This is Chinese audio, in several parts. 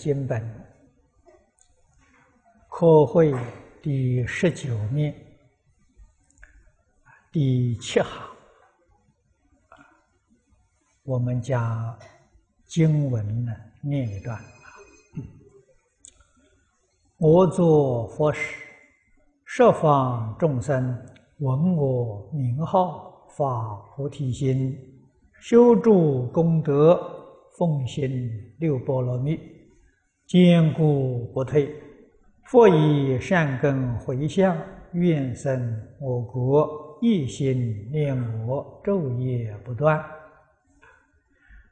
经本，科会第十九面第七行，我们将经文呢念一段。我作佛时，十方众生闻我名号，发菩提心，修诸功德。奉行六波罗蜜，坚固不退。佛以善根回向，愿生我国，一心念佛，昼夜不断。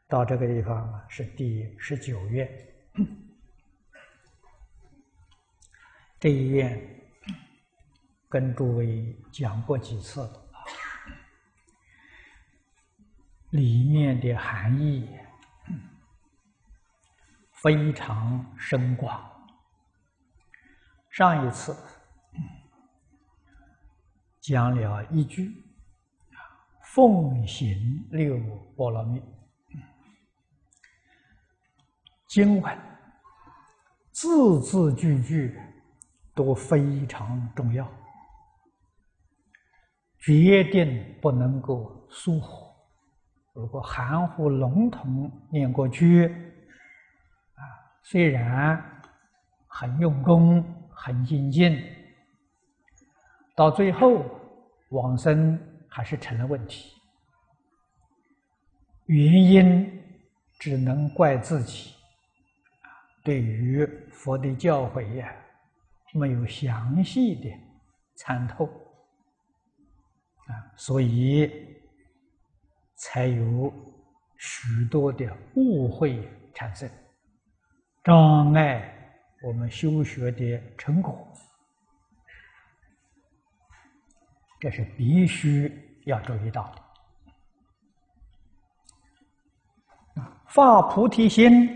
到这个地方啊，是第十九愿。这一愿跟诸位讲过几次了，里面的含义。非常深广。上一次讲了一句“奉行六波罗蜜”，经文字字句句都非常重要，决定不能够疏忽。如果含糊笼统念过去，虽然很用功、很精进，到最后往生还是成了问题。原因只能怪自己对于佛的教诲呀，没有详细的参透啊，所以才有许多的误会产生。障碍我们修学的成果，这是必须要注意到的。发菩提心，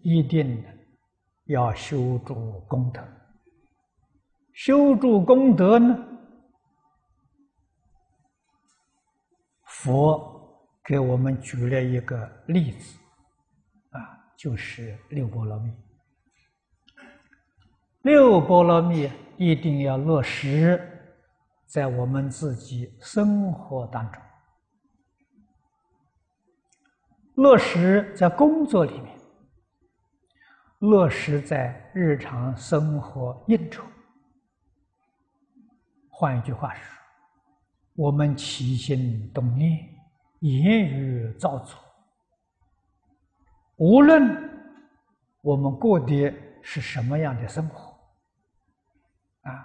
一定要修筑功德。修筑功德呢，佛给我们举了一个例子。就是六波罗蜜，六波罗蜜一定要落实在我们自己生活当中，落实在工作里面，落实在日常生活应酬。换一句话说，我们起心动念、言语造作。无论我们过的是什么样的生活，啊，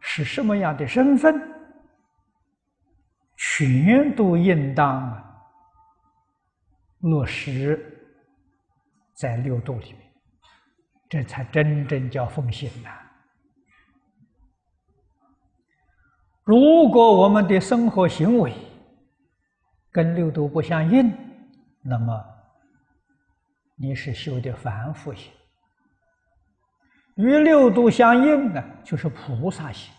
是什么样的身份，全都应当落实在六度里面，这才真正叫奉行呐。如果我们的生活行为跟六度不相应，那么。你是修的凡夫心，与六度相应的就是菩萨心。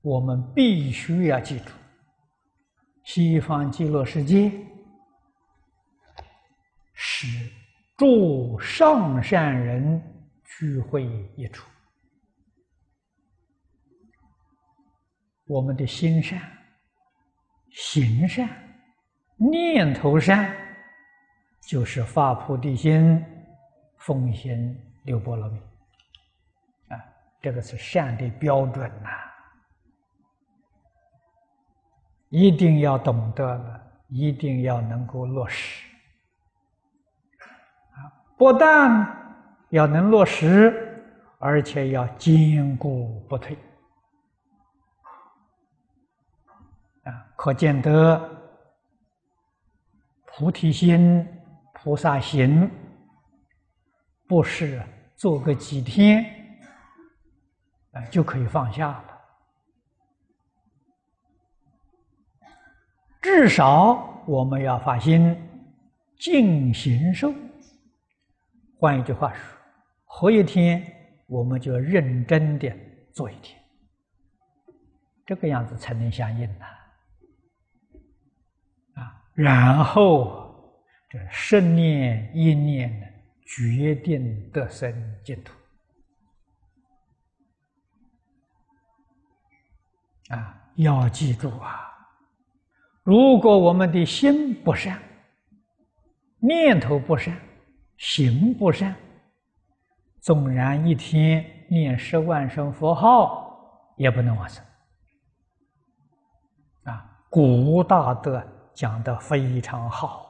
我们必须要记住，西方极乐世界是诸上善人聚会一处，我们的心善、行善、念头善。就是发菩提心，奉行六波罗蜜，啊，这个是善的标准呐，一定要懂得了，一定要能够落实，啊，不但要能落实，而且要坚固不退，啊，可见得菩提心。菩萨行不是做个几天啊就可以放下了，至少我们要发心净行受。换一句话说，活一天我们就认真的做一天，这个样子才能相应呢。啊，然后这十念一念呢，决定得生净土。啊，要记住啊！如果我们的心不善，念头不善，行不善，纵然一天念十万声佛号，也不能往生。啊，古大德讲的非常好，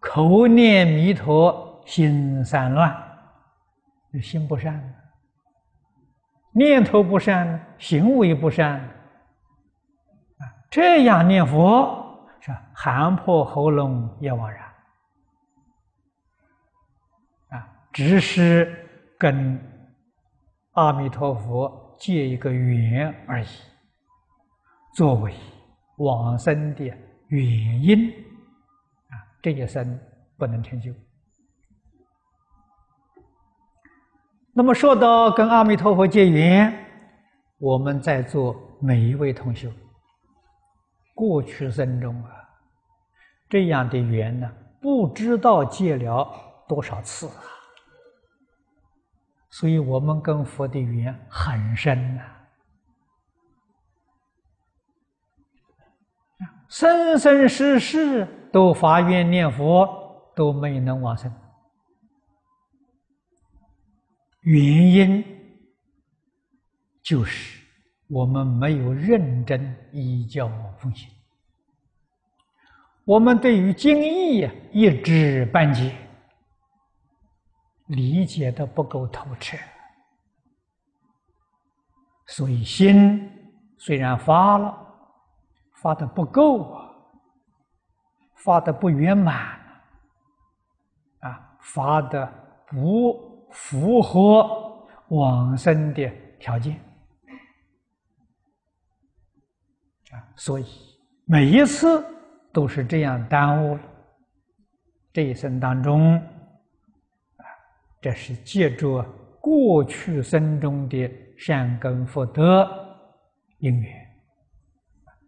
口念弥陀，心散乱，心不善。念头不善，行为不善，啊，这样念佛是喊破喉咙也枉然，啊，只是跟阿弥陀佛借一个缘而已，作为往生的原因，这一生不能成就。那么说到跟阿弥陀佛结缘，我们在座每一位同学，过去生中啊，这样的缘呢，不知道结了多少次啊，所以我们跟佛的缘很深呐，生生世世都发愿念佛，都没能往生。原因就是我们没有认真依教奉行，我们对于经义一知半解，理解的不够透彻，所以心虽然发了，发的不够啊，发的不圆满啊，发的不。符合往生的条件啊，所以每一次都是这样耽误了。这一生当中啊，这是借助过去生中的善根福德因缘，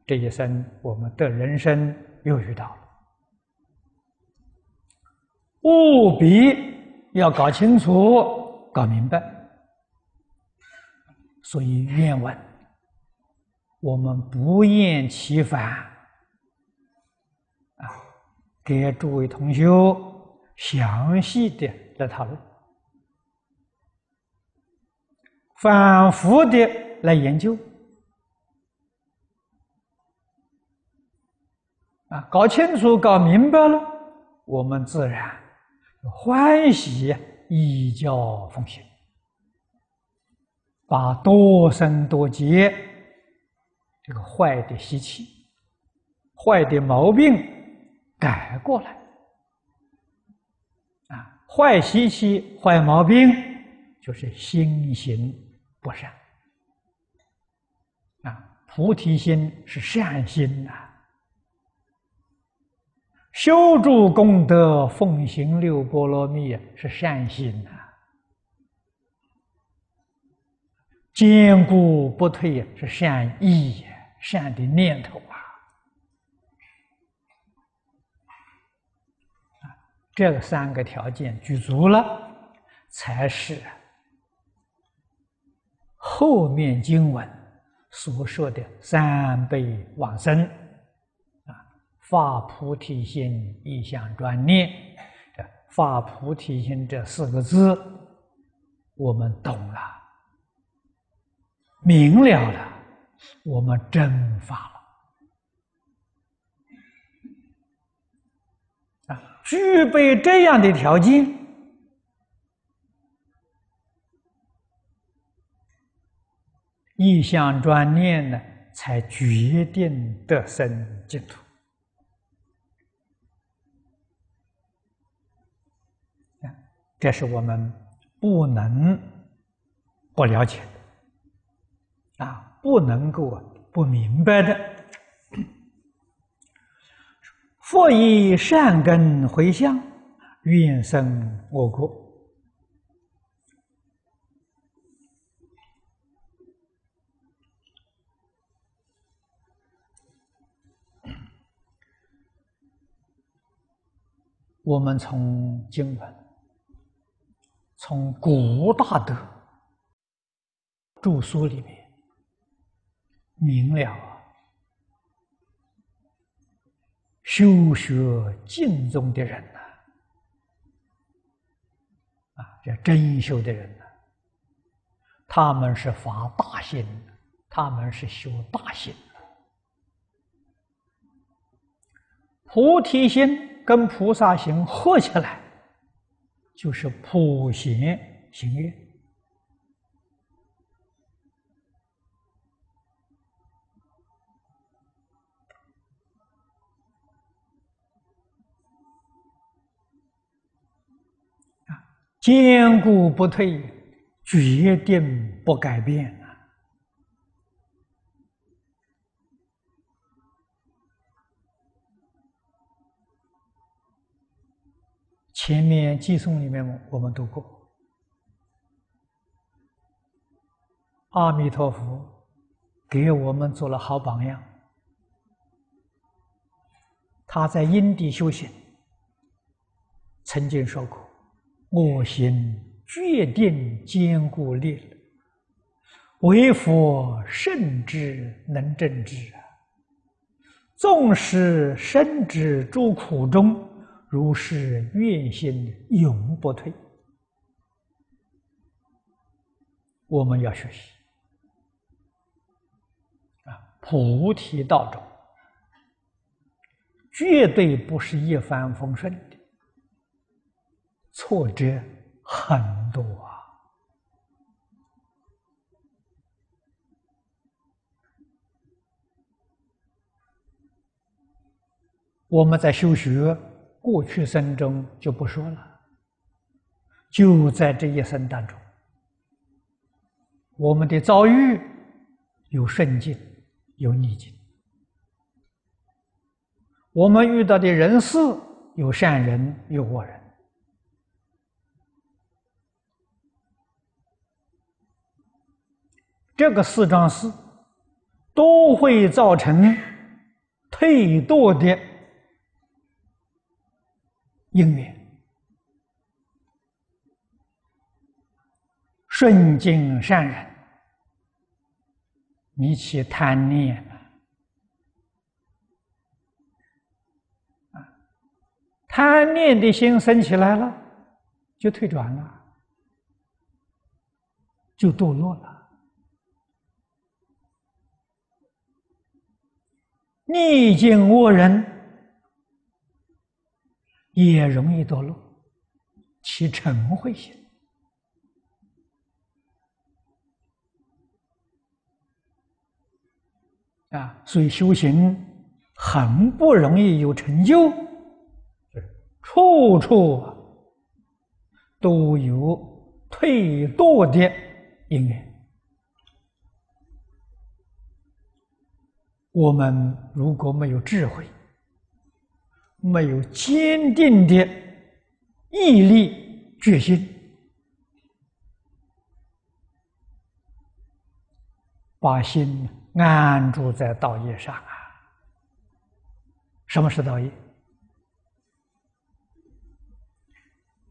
这一生我们的人生又遇到了，务必。要搞清楚、搞明白，所以愿闻，我们不厌其烦啊，给诸位同学详细的来讨论，反复的来研究啊，搞清楚、搞明白了，我们自然。欢喜依教奉行，把多生多劫这个坏的习气、坏的毛病改过来。啊，坏习气、坏毛病就是心行不善。啊，菩提心是善心呐。修筑功德、奉行六波罗蜜是善心呐，坚固不退是善意、善的念头啊。这三个条件具足了，才是后面经文所说的三倍往生。发菩提心，一向专念。这“发菩提心”这四个字，我们懂了、明了了，我们真发了。啊，具备这样的条件，一向专念呢，才决定得生净土。这是我们不能不了解的。啊，不能够不明白的。复以善根回向，愿生我国。我们从经文。从古大德著书里面明了啊，修学净宗的人呐，啊，叫真修的人呐，他们是发大心，他们是修大心。菩提心跟菩萨行合起来，就是普贤行愿啊，坚固不退，决定不改变。前面寄送里面我们读过，阿弥陀佛给我们做了好榜样。他在因地修行，曾经说过：“我心决定坚固力，为佛圣智能正智啊！纵使身之诸苦中。”如是愿心永不退，我们要学习啊！菩提道中绝对不是一帆风顺的，挫折很多啊！我们在修学。过去生中就不说了，就在这一生当中，我们的遭遇有顺境，有逆境；我们遇到的人事有善人，有恶人，这个四桩事都会造成退堕的。因缘，顺境善人，你起贪念了啊，贪念的心升起来了，就退转了，就堕落了，逆境恶人。也容易堕落，起嗔恚心啊！所以修行很不容易有成就，处处都有退堕的因缘。我们如果没有智慧，没有坚定的毅力、决心，把心安住在道业上啊！什么是道业？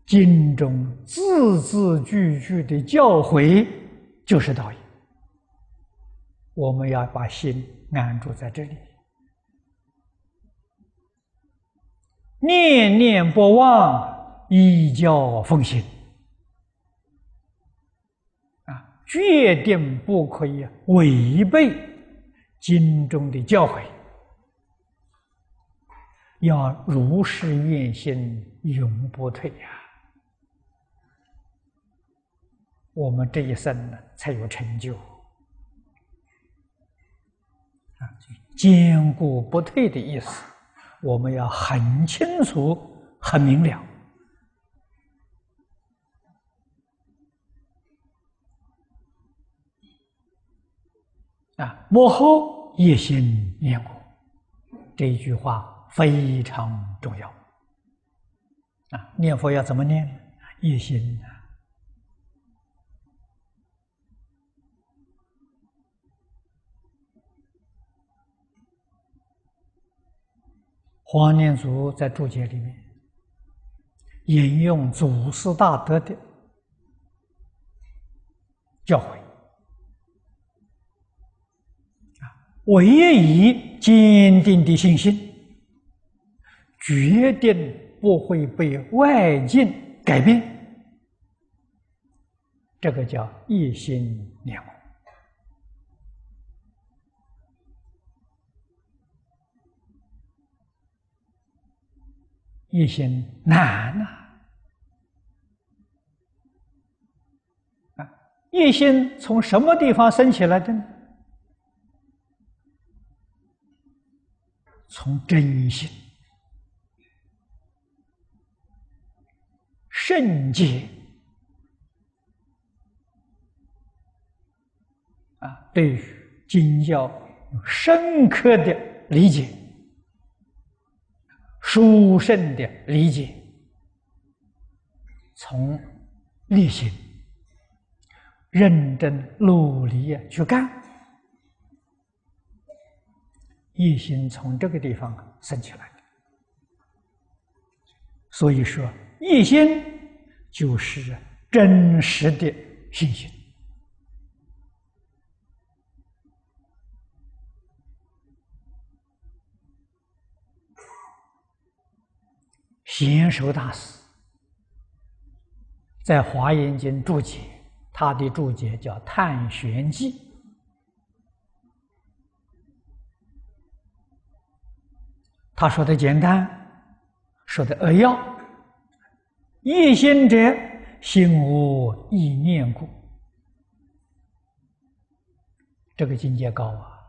经中字字句句的教诲就是道业。我们要把心安住在这里。念念不忘，依教奉行啊！决定不可以违背经中的教诲，要如是愿心，永不退呀！我们这一生呢，才有成就啊！坚固不退的意思。我们要很清楚、很明了啊！幕后一心念佛，这一句话非常重要啊！念佛要怎么念？一心啊黄念祖在注解里面引用祖师大德的教诲，啊，唯一坚定的信心，决定不会被外境改变，这个叫一心念一心难呐！啊，一心从什么地方生起来的呢？从真心、圣洁啊，对于经教有深刻的理解。殊胜的理解，从内心认真努力去干，一心从这个地方生起来的。所以说，一心就是真实的信心。贤寿大师在《华严经》注解，他的注解叫《探玄记》。他说的简单，说的扼要。一心者，心无意念故。这个境界高啊！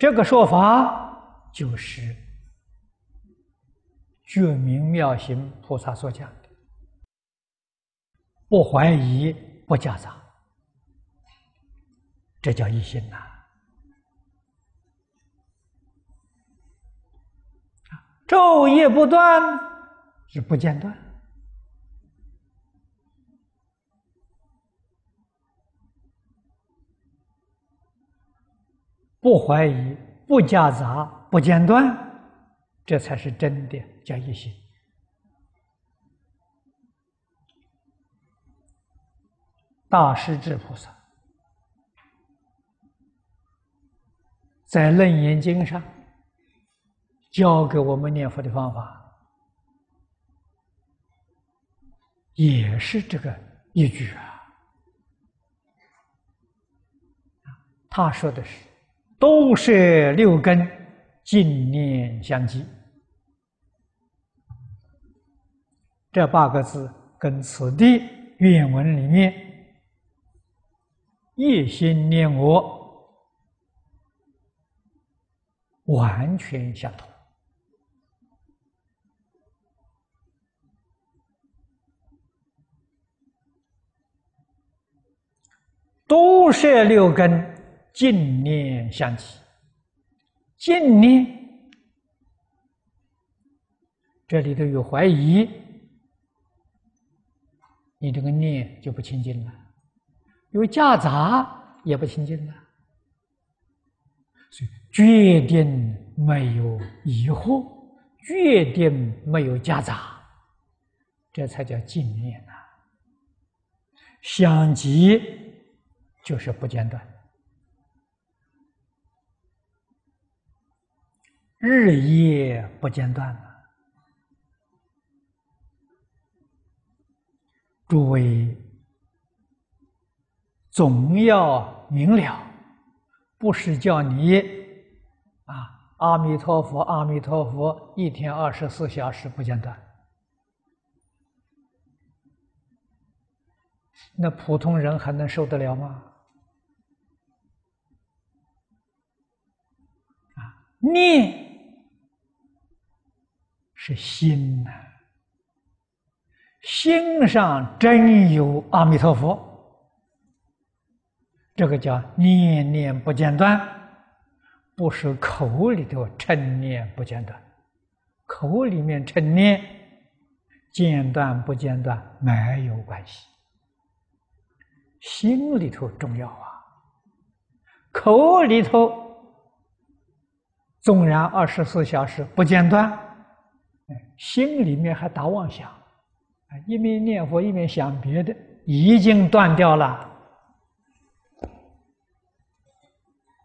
这个说法。就是觉明妙行菩萨所讲的，不怀疑，不夹杂，这叫一心呐。昼夜不断，是不间断，不怀疑，不夹杂。不间断，这才是真的叫一心。大势至菩萨在《楞严经》上教给我们念佛的方法，也是这个一句啊。他说的是：“都是六根。”净念相继，这八个字跟此地原文里面“一心念我”完全相同，都是六根净念相继。净念，这里头有怀疑，你这个念就不清净了；有夹杂，也不清净了。所以决定没有疑惑，决定没有夹杂，这才叫净念呐。相继就是不间断。日夜不间断的，诸位总要明了，不是叫你啊，阿弥陀佛，阿弥陀佛，一天二十四小时不间断，那普通人还能受得了吗？啊，念。是心呐，心上真有阿弥陀佛，这个叫念念不间断，不是口里头称念不间断，口里面称念间断不间断没有关系，心里头重要啊，口里头纵然二十四小时不间断。心里面还打妄想，一面念佛一面想别的，已经断掉了，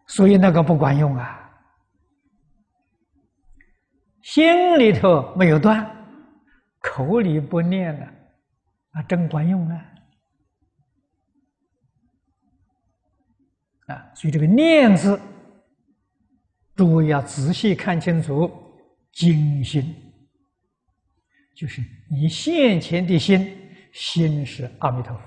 所以那个不管用啊。心里头没有断，口里不念了，啊，真管用啊！啊，所以这个“念”字，诸位要仔细看清楚，精心，就是你现前的心，心是阿弥陀佛。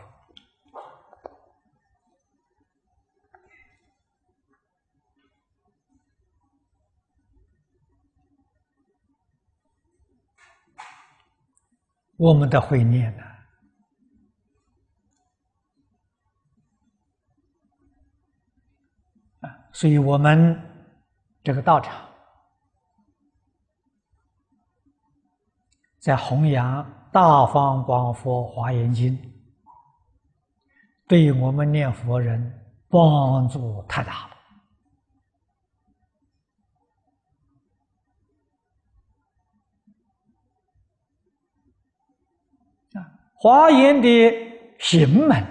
我们的会念呢，啊，所以我们这个道场在弘扬《大方广佛华严经》，对我们念佛人帮助太大了。华严的行门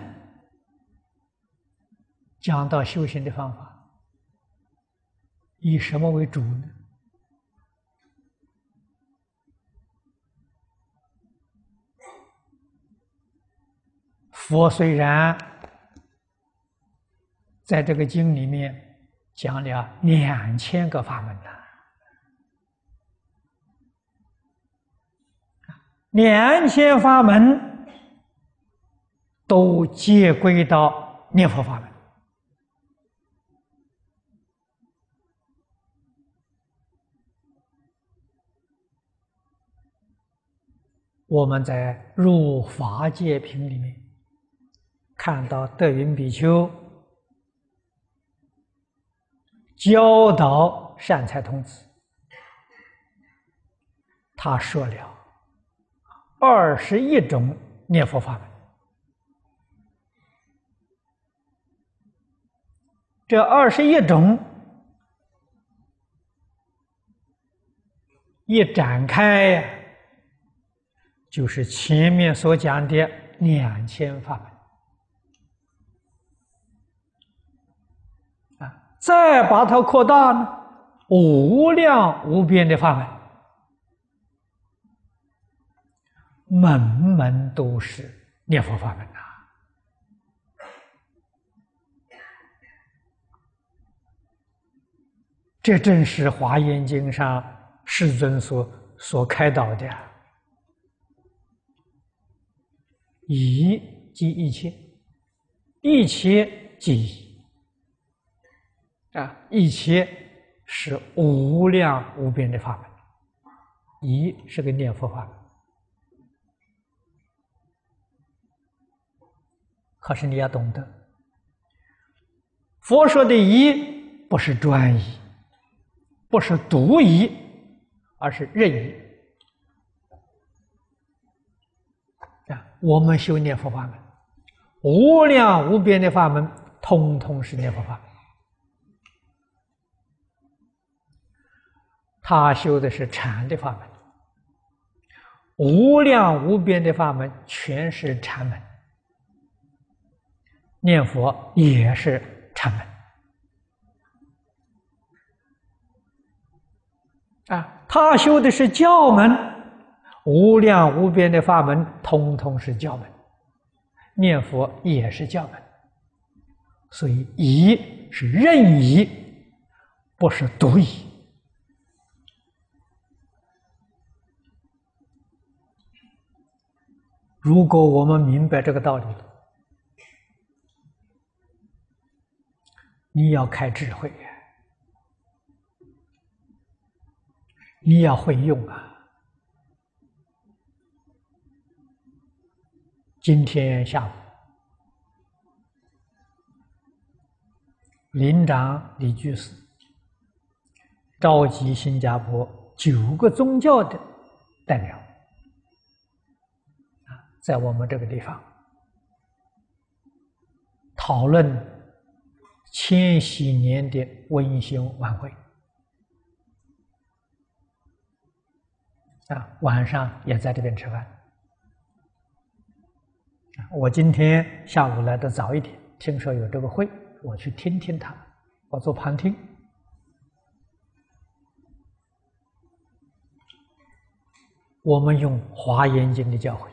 讲到修行的方法，以什么为主呢？佛虽然在这个经里面讲了两千个法门呐，两千法门。都皆归到念佛法门。我们在《入法界品》里面看到德云比丘教导善财童子，他说了二十一种念佛法门。这二十一种一展开，就是前面所讲的两千法门再把它扩大呢，无量无边的法门，门门都是念佛法门。这正是《华严经》上世尊所所开导的，一即一切，一切即一啊，一切是无量无边的法门，一是个念佛法门。可是你要懂得，佛说的“一”不是专一。不是独一，而是任意啊！我们修念佛法门，无量无边的法门，通通是念佛法门。他修的是禅的法门，无量无边的法门全是禅门，念佛也是禅门。啊，他修的是教门，无量无边的法门，通通是教门。念佛也是教门，所以一是任意，不是独一。如果我们明白这个道理，你要开智慧。你要会用啊！今天下午，林长李居士召集新加坡九个宗教的代表，在我们这个地方讨论千禧年的温馨晚会。啊，晚上也在这边吃饭。我今天下午来的早一点，听说有这个会，我去听听他，我做旁听。我们用《华严经》的教诲，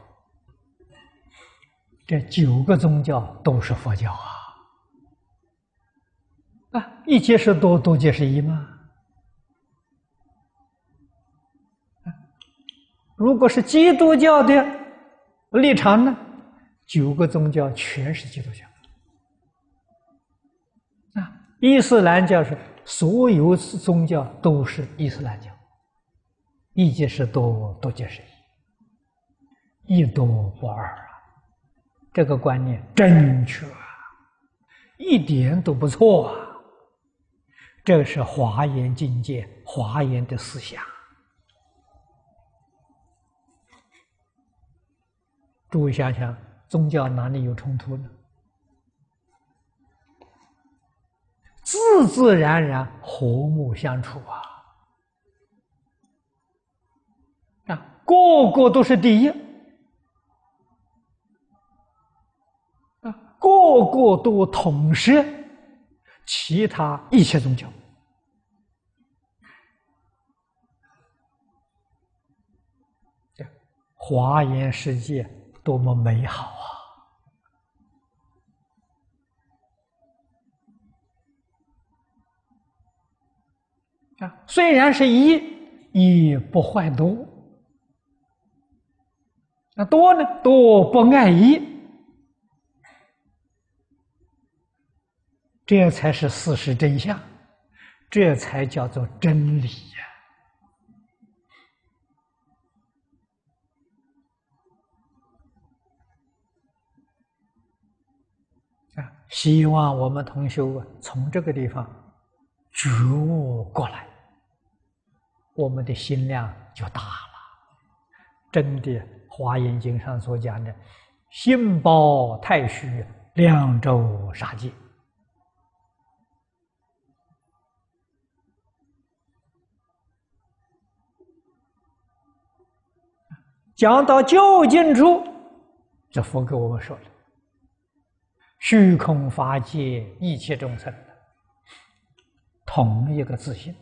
这九个宗教都是佛教啊！啊，一皆是多，多皆是一吗？如果是基督教的立场呢？九个宗教全是基督教啊！伊斯兰教是所有宗教都是伊斯兰教。一即是多，多即是一，一多不二！这个观念正确啊，一点都不错啊！这是华严境界，华严的思想。诸位想想，宗教哪里有冲突呢？自自然然和睦相处啊啊！个个都是第一个个都统摄其他一切宗教，华严世界多么美好啊！啊，虽然是一，一不坏多。那多呢？多不爱一，这才是事实真相，这才叫做真理呀！啊，希望我们同修啊，从这个地方觉悟过来，我们的心量就大了，真的。华严经上所讲的“心包太虚，量周杀戒”，讲到究竟处，这佛给我们说的：虚空法界一切众生，同一个自信，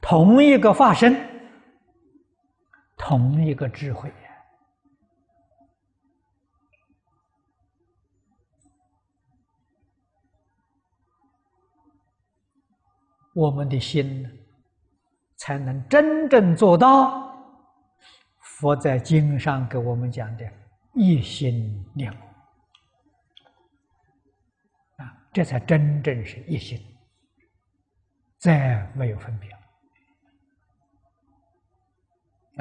同一个化身。同一个智慧，我们的心，才能真正做到佛在经上给我们讲的一心念佛啊，这才真正是一心，再没有分别。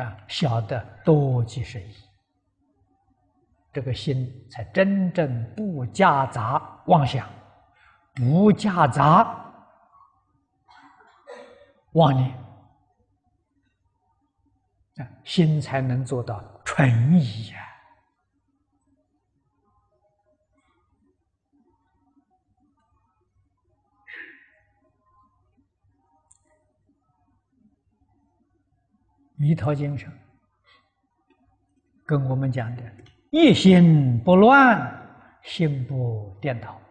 啊，晓得多即是一，这个心才真正不夹杂妄想，不夹杂妄念，啊，心才能做到纯一呀。《弥陀经》上跟我们讲的：“一心不乱，心不颠倒。”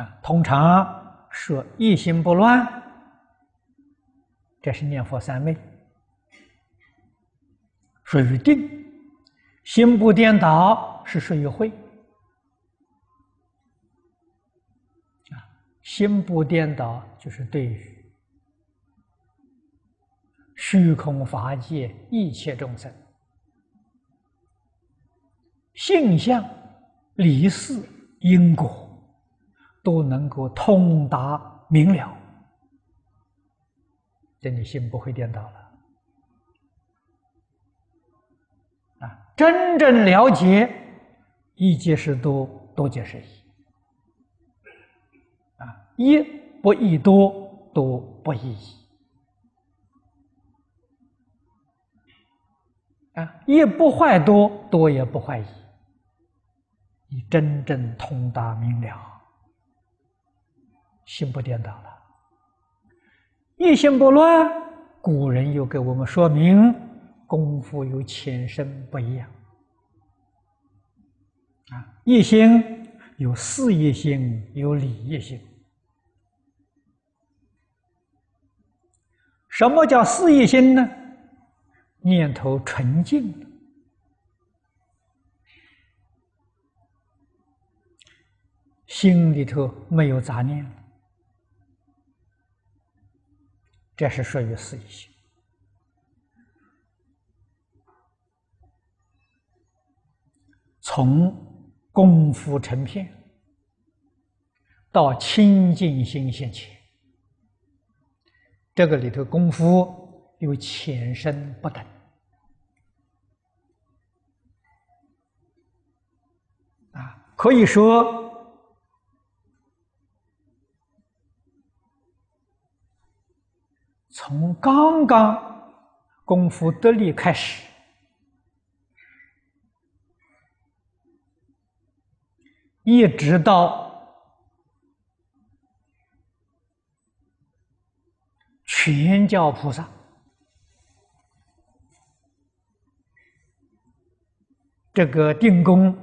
啊，通常说“一心不乱”，这是念佛三昧，属于定；“心不颠倒”是属于慧。心不颠倒，就是对于虚空法界一切众生性相、理事、因果，都能够通达明了，这你心不会颠倒了。啊，真正了解一即是多，多即是一啊。一不宜多，多不宜一。啊，一不坏多，多也不坏一。你真正通达明了，心不颠倒了。一心不乱，古人又给我们说明，功夫有前身不一样。啊，一心有事业心，有理业心。什么叫事业心呢？念头纯净，心里头没有杂念，这是属于事业心。从功夫成片，到清净心现前，这个里头功夫有浅深不等啊，可以说从刚刚功夫得力开始。一直到全教菩萨，这个定功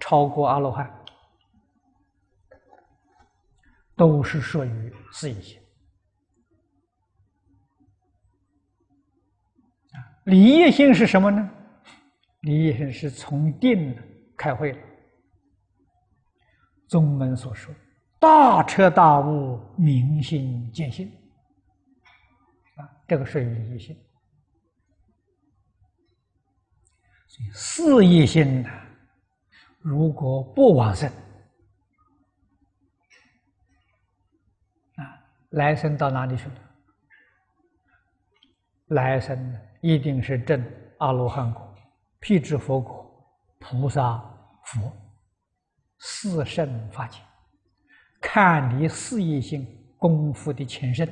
超过阿罗汉，都是属于四一心。理业心是什么呢？理业心是从定开会了。宗门所说，大彻大悟，明心见性，啊，这个是理业心。所以事业心呢，如果不往生，啊，来生到哪里去了？来生一定是证阿罗汉果、辟支佛果、菩萨佛。四圣法界，看你事业性功夫的前身，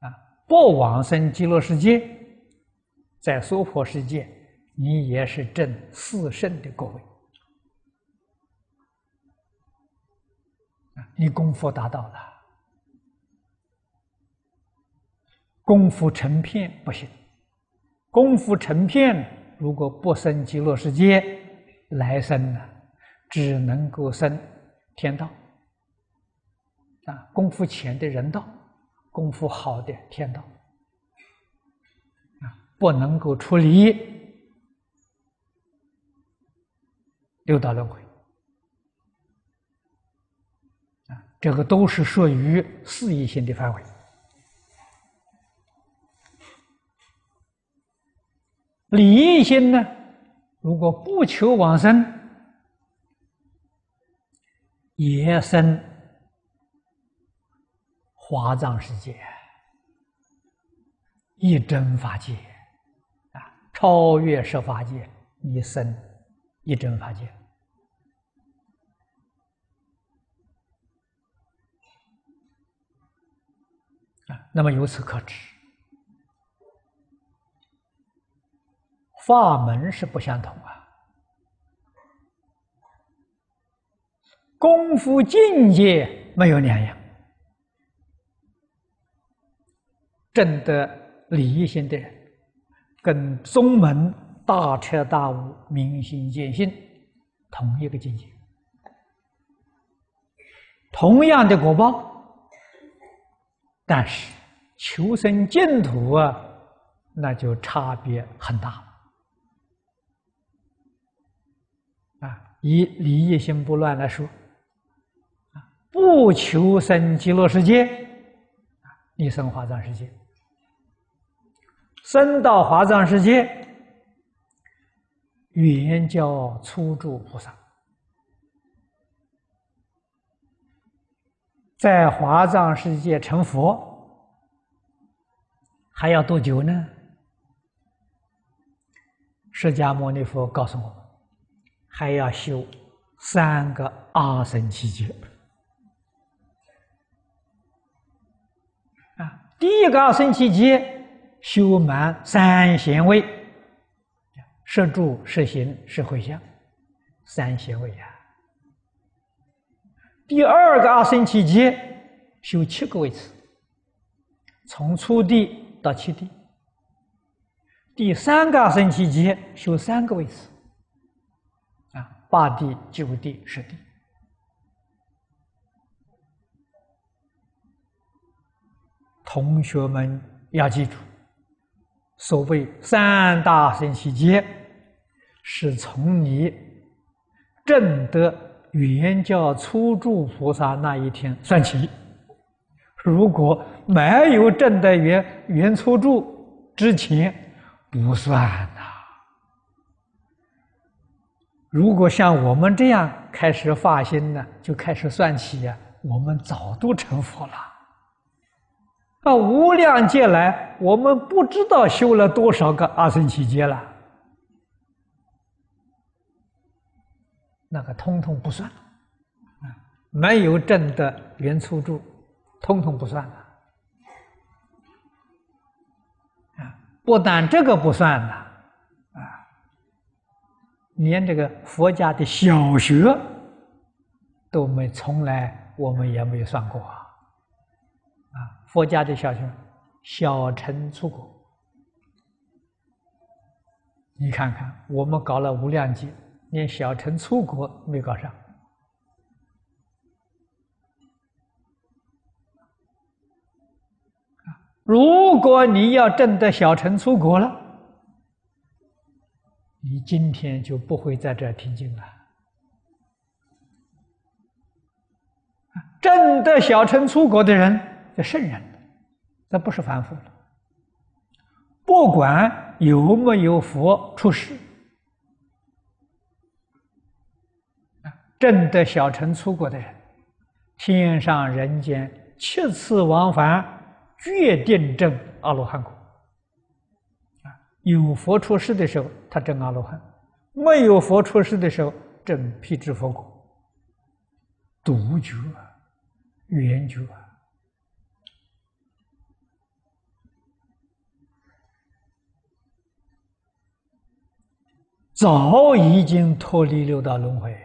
啊，不往生极乐世界，在娑婆世界，你也是证四圣的果位，啊，你功夫达到了，功夫成片不行，功夫成片如果不生极乐世界，来生呢？只能够生天道啊，功夫浅的人道，功夫好的天道啊，不能够出离六道轮回啊，这个都是属于四意性的范围。理意心呢，如果不求往生。也生华藏世界，一真法界啊，超越十法界，一生一真法界啊。那么由此可知，法门是不相同啊。功夫境界没有两样，证得理业心的人，跟宗门大彻大悟、明心见性同一个境界，同样的果报，但是求生净土啊，那就差别很大以理业心不乱来说。不求生极乐世界，啊，你生华藏世界，生到华藏世界，原教初住菩萨，在华藏世界成佛，还要多久呢？释迦牟尼佛告诉我们，还要修三个阿僧祇劫。第一个二生起劫，修满三贤位，摄住、摄行、摄回向，三贤位啊。第二个阿僧祇劫，修七个位次，从初地到七地，第三个二生期劫修三个位次，八地、九地、十地。同学们要记住，所谓三大圣期劫，是从你证得原教初住菩萨那一天算起。如果没有证得圆圆初住之前，不算呐。如果像我们这样开始发心呢，就开始算起呀，我们早都成佛了。啊，无量劫来，我们不知道修了多少个阿僧祇劫了，那个通通不算，啊，没有证的原初住，通通不算了，啊，不但这个不算了，连这个佛家的小学都没，从来我们也没有算过啊！啊。佛家的小学，小乘出国，你看看，我们搞了无量劫，连小乘出国没搞上。如果你要证得小乘出国了，你今天就不会在这听经了。正得小乘出国的人。这圣人，这不是凡夫了。不管有没有佛出世，正得小乘出国的人，天上人间七次往返，决定证阿罗汉果。有佛出世的时候，他证阿罗汉；没有佛出世的时候，证辟支佛果。独觉，圆觉。早已经脱离六道轮回，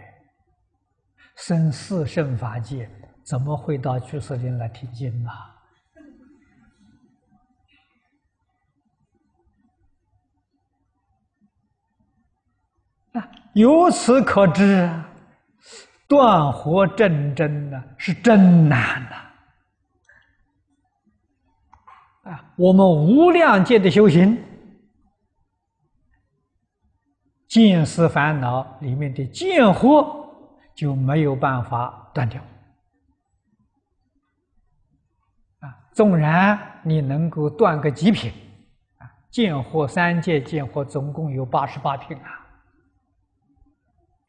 生四圣法界，怎么会到居士林来听经呢？啊，由此可知，断惑正真呢是真难呐！啊，我们无量界的修行。见思烦恼里面的见惑就没有办法断掉啊！纵然你能够断个几品啊，见惑三界见惑总共有八十八品啊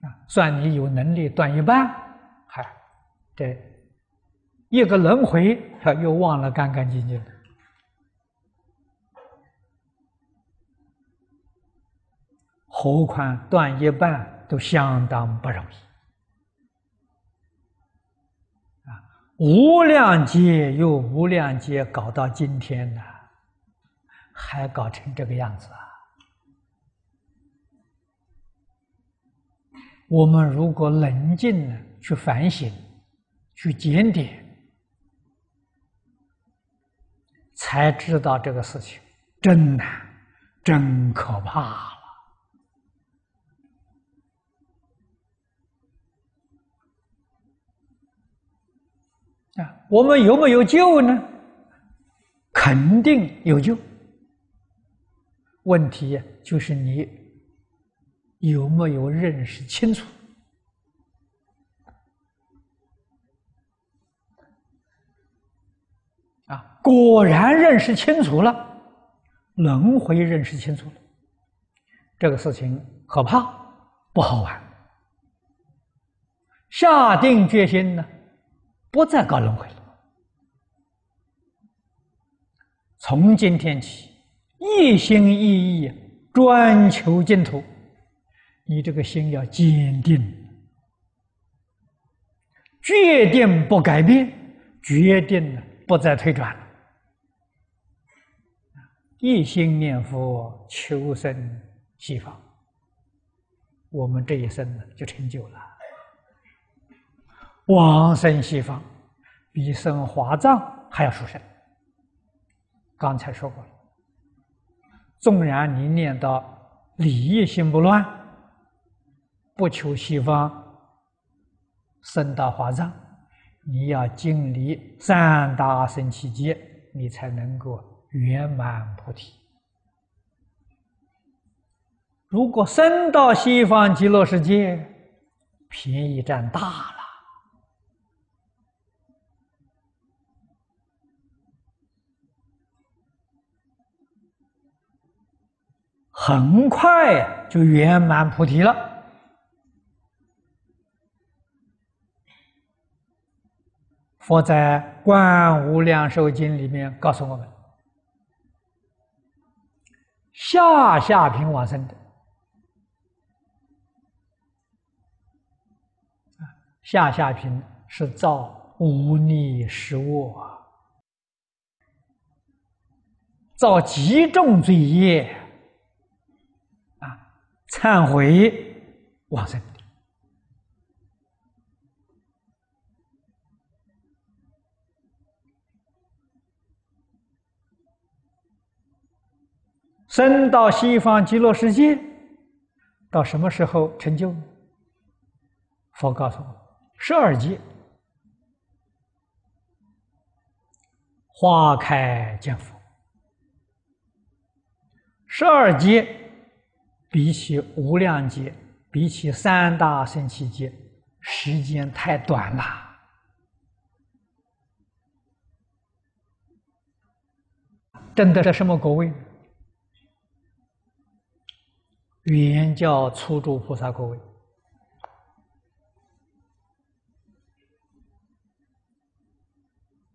啊，算你有能力断一半，还，这一个轮回他又忘了干干净净的。何况断一半都相当不容易啊！无量劫又无量劫，搞到今天呢，还搞成这个样子啊！我们如果冷静的去反省、去检点，才知道这个事情真难、真可怕了。啊，我们有没有救呢？肯定有救。问题就是你有没有认识清楚？啊，果然认识清楚了，轮回认识清楚了，这个事情可怕，不好玩。下定决心呢？不再搞轮回了。从今天起，一心一意专求净土。你这个心要坚定，决定不改变，决定不再退转。一心念佛，求生西方，我们这一生呢就成就了。往生西方，比生华藏还要殊胜。刚才说过了，纵然你念到礼义心不乱，不求西方升到华藏，你要经历三大神奇劫，你才能够圆满菩提。如果升到西方极乐世界，便宜占大了，很快就圆满菩提了。佛在《观无量寿经》里面告诉我们：下下品往生的。下下品是造无逆十恶，造极重罪业，啊，忏悔往生的。生到西方极乐世界，到什么时候成就？佛告诉我。十二劫，花开见佛。十二劫比起无量劫，比起三大圣七劫，时间太短了。真的是什么果位？原叫初住菩萨果位。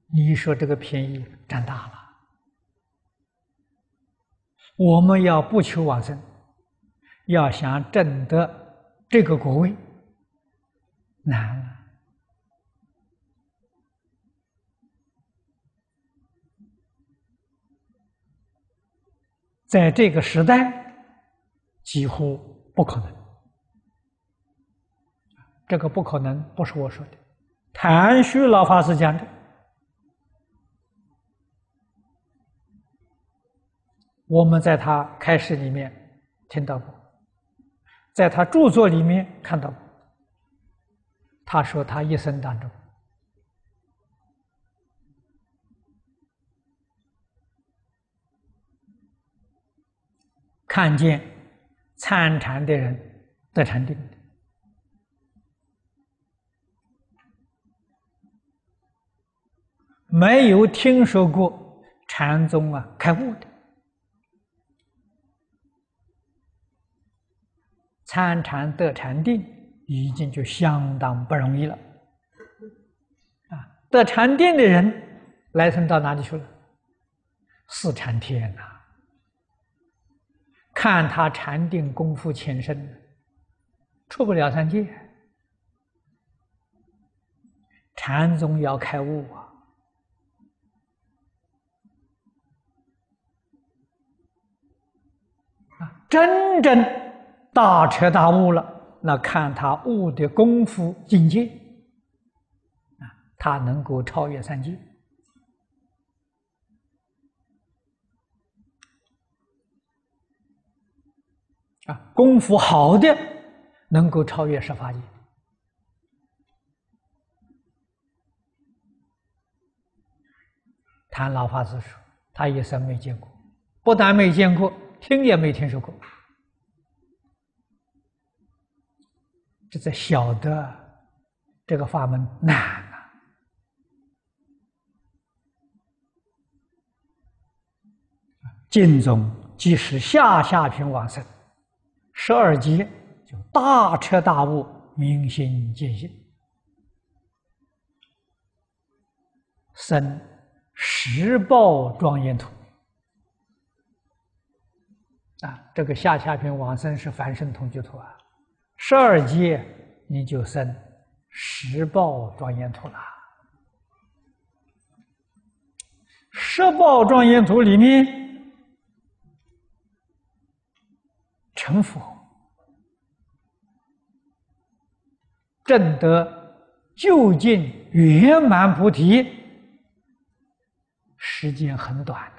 你说这个便宜占大了，我们要不求往生，要想证得这个国位难了。在这个时代，几乎不可能。这个不可能不是我说的，谭旭老法师讲的。我们在他开示里面听到过，在他著作里面看到过。他说他一生当中看见参禅的人得禅定，没有听说过禅宗啊开悟的。参禅得禅定，已经就相当不容易了。啊，得禅定的人，来生到哪里去了？四禅天呐！看他禅定功夫浅深，出不了三界。禅宗要开悟啊！啊，真正。大彻大悟了，那看他悟的功夫境界，啊，他能够超越三界，啊，功夫好的能够超越十法界。谭老法师说，他一生没见过，不但没见过，听也没听说过。这才晓得这个法门难啊！净宗即使下下品往生，十二级就大彻大悟，明心见性，生十报庄严土啊！这个下下品往生是凡圣同居土啊。十二级你就生十报庄严土了。十报庄严土里面成佛，证得究竟圆满菩提，时间很短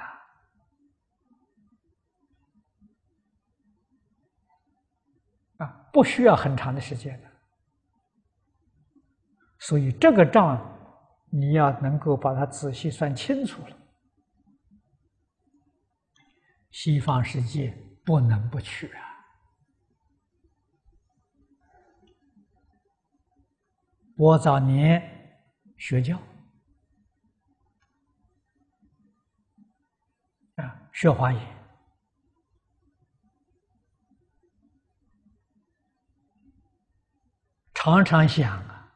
呐，啊，不需要很长的时间的。所以这个账，你要能够把它仔细算清楚了。西方世界不能不去啊！我早年学教啊，学华严，常常想啊，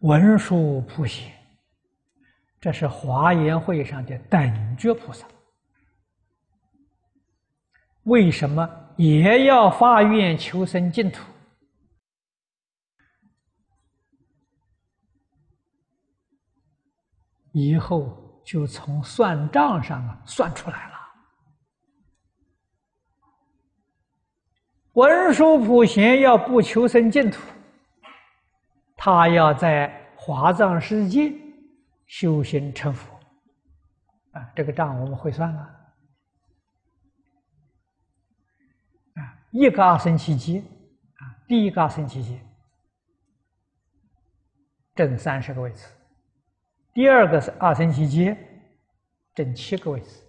文殊普贤，这是华严会上的等觉菩萨。为什么也要发愿求生净土？以后就从算账上啊算出来了。文殊普贤要不求生净土，他要在华藏世界修行成佛。啊，这个账我们会算了。一个二生期间，啊，第一个二生期间，挣三十个位次；第二个是二生期间，挣七个位置；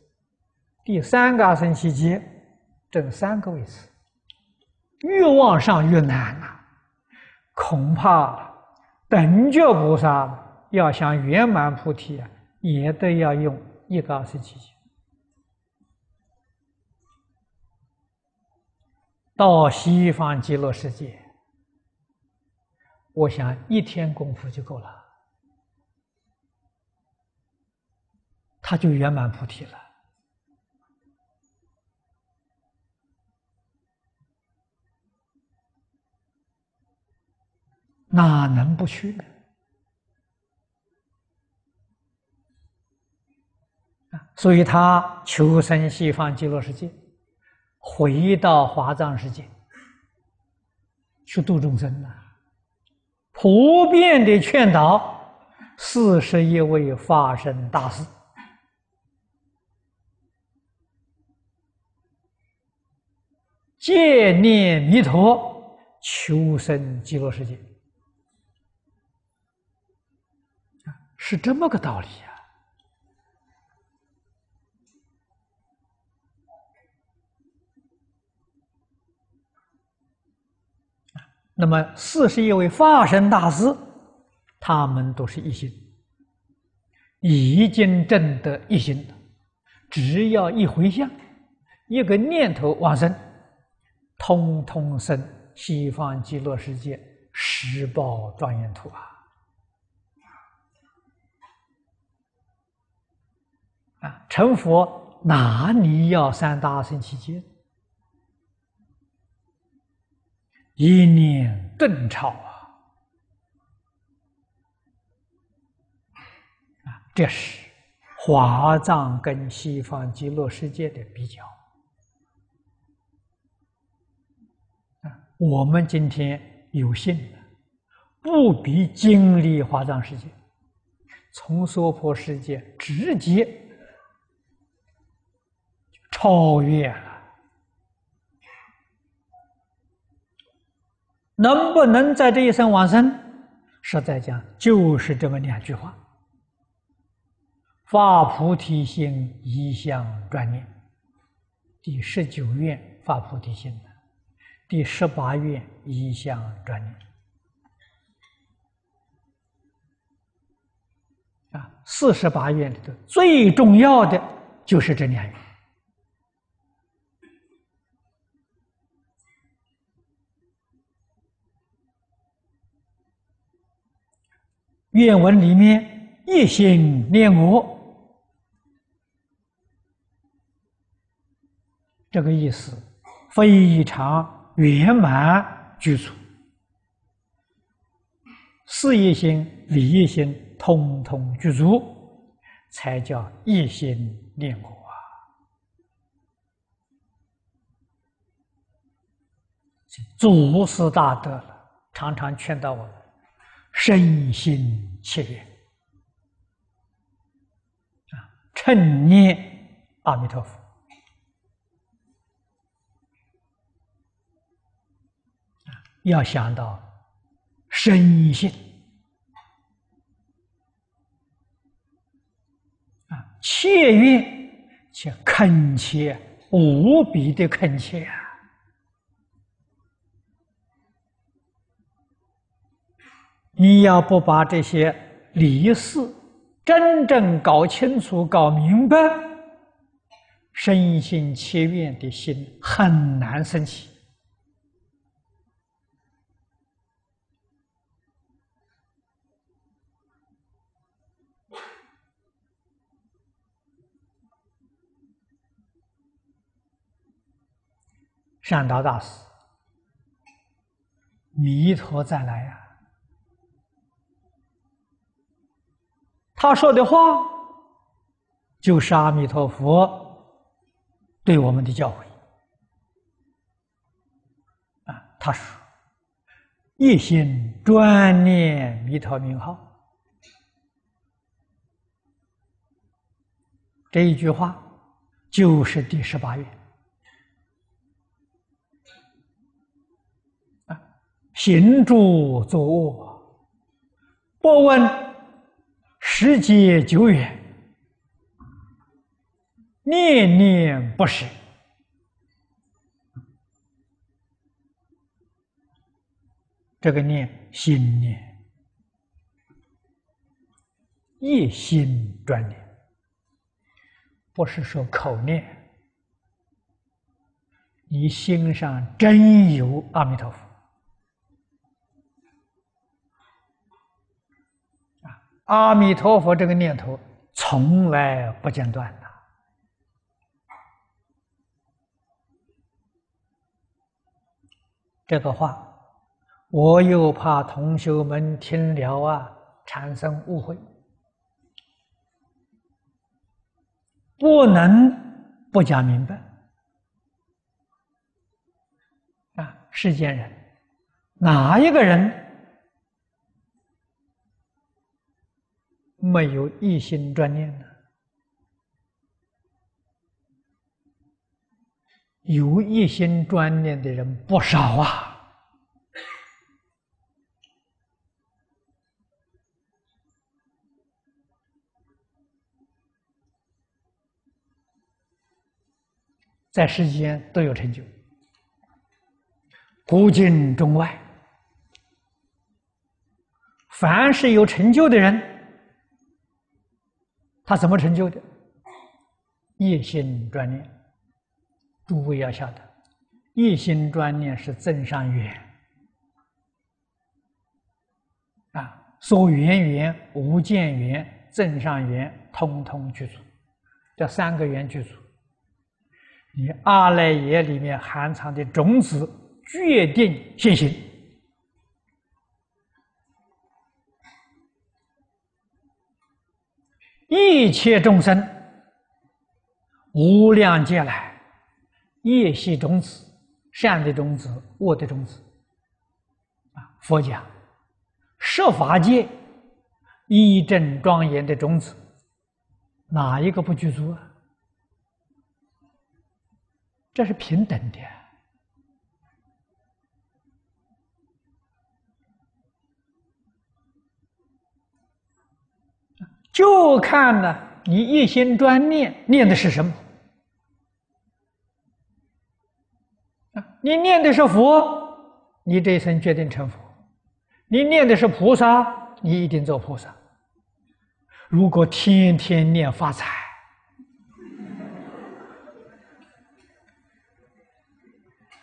第三个二生期间，挣三个位置。越往上越难啊！恐怕等觉菩萨要想圆满菩提啊，也得要用一个二生期间。到西方极乐世界，我想一天功夫就够了，他就圆满菩提了。哪能不去呢？所以他求生西方极乐世界。回到华藏世界去度众生呐，普遍的劝导四十一位法身大士，戒念弥陀，求生极乐世界，是这么个道理呀。那么四十一位化身大师，他们都是一心，已经证得一心。只要一回向，一个念头往生，通通生西方极乐世界十宝庄严土啊！啊，成佛哪里要三大圣期间？一念顿超啊！啊，这是华藏跟西方极乐世界的比较。我们今天有幸不必经历华藏世界，从娑婆世界直接超越了。能不能在这一生往生？实在讲，就是这么两句话：发菩提心，一向专念。第十九愿发菩提心的，第十八愿一向专念。啊，四十八愿里头最重要的就是这两愿。愿文里面一心念我，这个意思非常圆满具足，事业心、理业心通通具足，才叫一心念佛啊！祖师大德，常常劝导我们。身心切愿啊，称念阿弥陀佛要想到身心啊，切愿且恳切，无比的恳切啊！你要不把这些理事真正搞清楚、搞明白，身心切愿的心很难升起。善导大师，弥陀再来呀！他说的话，就是阿弥陀佛对我们的教诲啊。他说：“一心专念弥陀名号。”这一句话就是第十八愿啊。行住坐卧，不问。时节久远，念念不舍。这个念心念，一心专念，不是说口念，你心上真有阿弥陀佛。阿弥陀佛，这个念头从来不间断的。这个话，我又怕同学们听了啊，产生误会，不能不讲明白。啊，世间人，哪一个人？没有一心专念的，有一心专念的人不少啊！在世间都有成就，古今中外，凡是有成就的人。他怎么成就的？一心专念，诸位要晓得，一心专念是增上缘啊，所缘缘、无间缘、增上缘，通通具足，这三个缘具足，你阿赖耶里面含藏的种子决定现行。一切众生，无量劫来，业系种子，善的种子，恶的种子，啊，佛讲，设法界，一正庄严的种子，哪一个不具足啊？这是平等的，就看呢，你一心专念，念的是什么？啊，你念的是佛，你这一生决定成佛；你念的是菩萨，你一定做菩萨。如果天天念发财，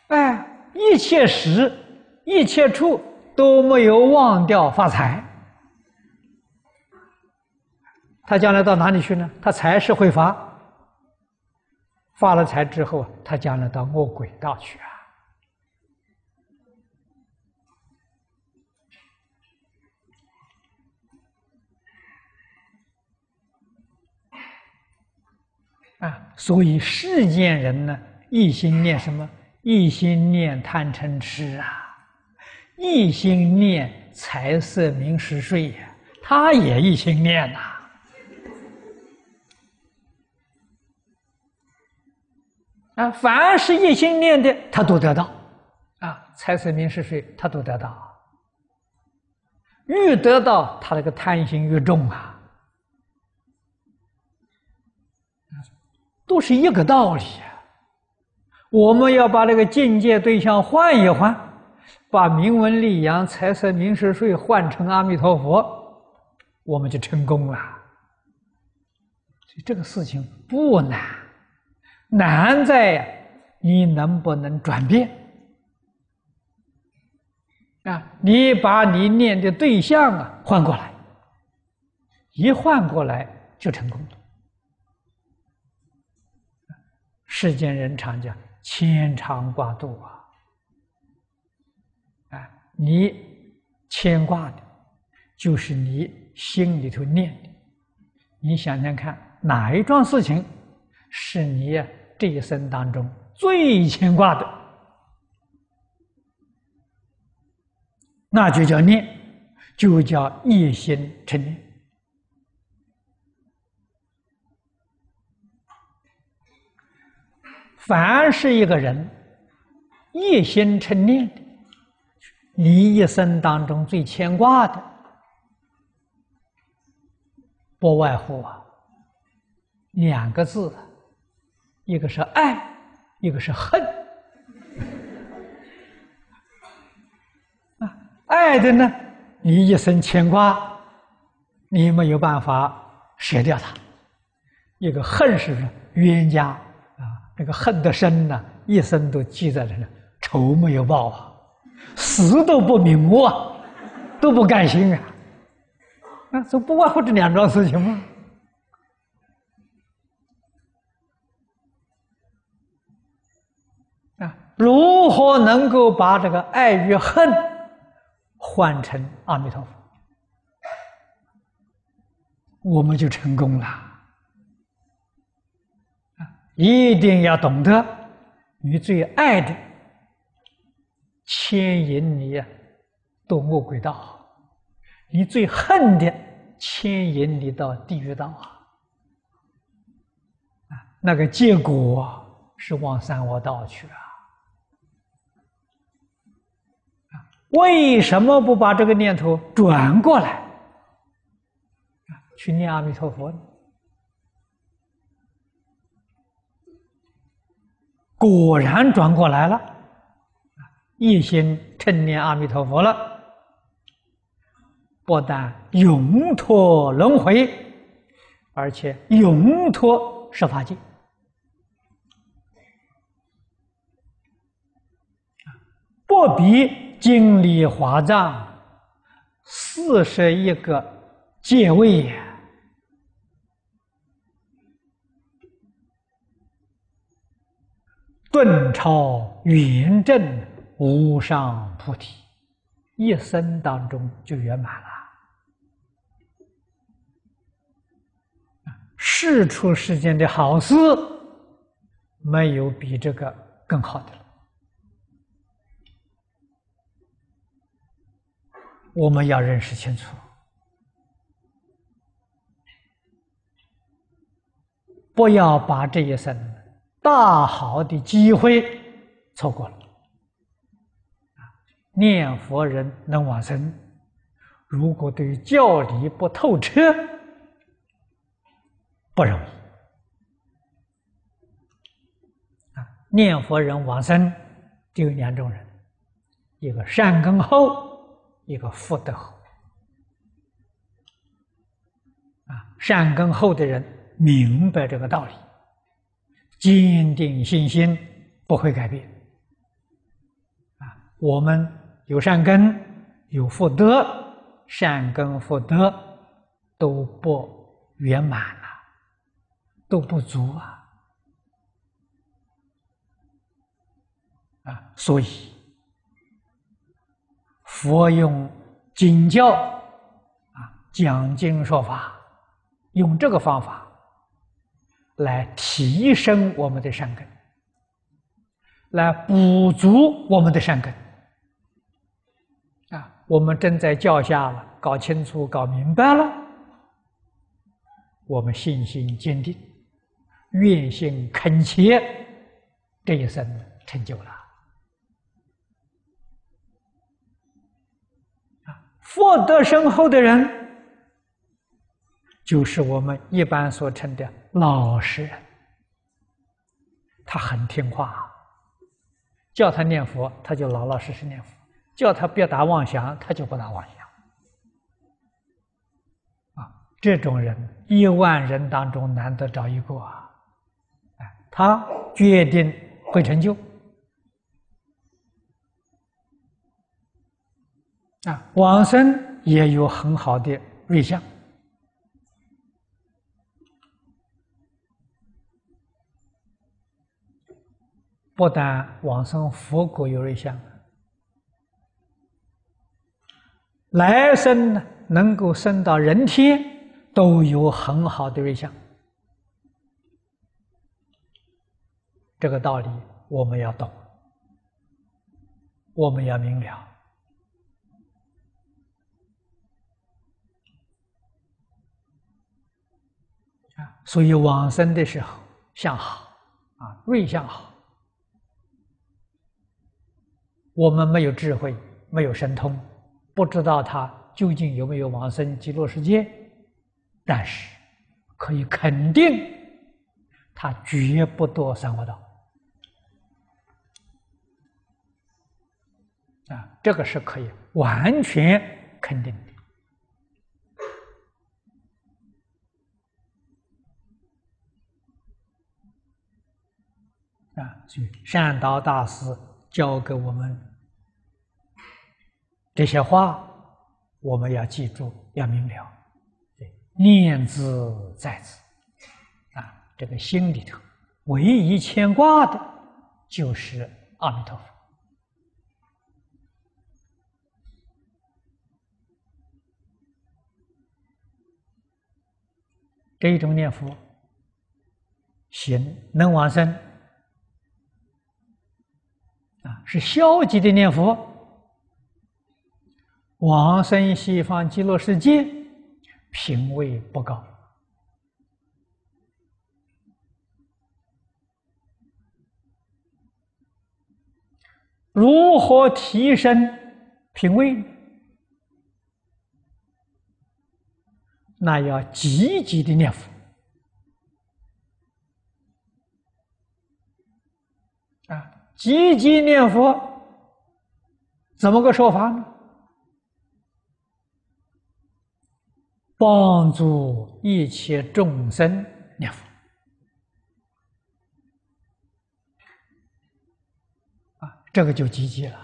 哎，一切时、一切处都没有忘掉发财。他将来到哪里去呢？他财是会发，发了财之后，他将来到恶鬼道去啊！啊，所以世间人呢，一心念什么？一心念贪嗔痴啊！一心念财色名食睡呀，他也一心念呐。啊凡是一心念的，他都得到。啊，财色名食睡，他都得到。越得到，他那个贪心越重啊。都是一个道理啊！我们要把这个境界对象换一换，把名闻利养、财色名食睡换成阿弥陀佛，我们就成功了。所以这个事情不难，难在你能不能转变啊！你把你念的对象啊换过来，一换过来就成功了。世间人常讲牵肠挂肚啊，啊，你牵挂的，就是你心里头念的。你想想看，哪一桩事情是你这一生当中最牵挂的？那就叫念，就叫一心成念。凡是一个人一心称念的，你一生当中最牵挂的，不外乎啊两个字，一个是爱，一个是恨。啊，爱的呢，你一生牵挂，你没有办法舍掉它；一个恨是冤家啊。那个恨的深呢，一生都记在这呢，仇没有报啊，死都不瞑目啊，都不甘心啊，啊，这不外乎这两桩事情吗？如何能够把这个爱与恨换成阿弥陀佛，我们就成功了。一定要懂得，你最爱的牵引你堕恶鬼道，你最恨的牵引你到地狱道啊！啊，那个结果是往三恶道去啊！为什么不把这个念头转过来？去念阿弥陀佛呢？果然转过来了，一心称念阿弥陀佛了，不但永脱轮回，而且永脱十法界，不比经历华藏四十一个界位。顿超圆正无上菩提，一生当中就圆满了。世出世间的好事，没有比这个更好的了。我们要认识清楚，不要把这一生。大好的机会错过了念佛人能往生，如果对教理不透彻，不容易啊！念佛人往生就有两种人：一个善根厚，一个福德厚。啊，善根厚的人明白这个道理。坚定信心，不会改变。啊，我们有善根，有福德，善根福德都不圆满了，都不足啊！啊，所以佛用经教啊讲经说法，用这个方法。来提升我们的善根，来补足我们的善根，啊我们正在教下了，搞清楚、搞明白了，我们信心坚定，愿心恳切，这一生成就了。啊，福德深厚的人，就是我们一般所称的老实人，他很听话。叫他念佛，他就老老实实念佛；叫他别打妄想，他就不打妄想。啊，这种人一万人当中难得找一个啊！哎，他决定会成就。啊，往生也有很好的瑞相。不但往生佛国有瑞相，来生呢能够升到人天，都有很好的瑞相。这个道理我们要懂，我们要明了啊。所以往生的时候相好啊，瑞相好。我们没有智慧，没有神通，不知道他究竟有没有往生极乐世界。但是可以肯定，他绝不堕三恶道。啊，这个是可以完全肯定。啊，所以善导大师。教给我们这些话，我们要记住，要明了。念兹在兹啊，这个心里头唯一牵挂的，就是阿弥陀佛。这一种念佛，行能往生。是消极的念佛，往生西方极乐世界，品位不高。如何提升品位？那要积极的念佛。积极念佛，怎么个说法呢？帮助一切众生念佛啊，这个就积极了。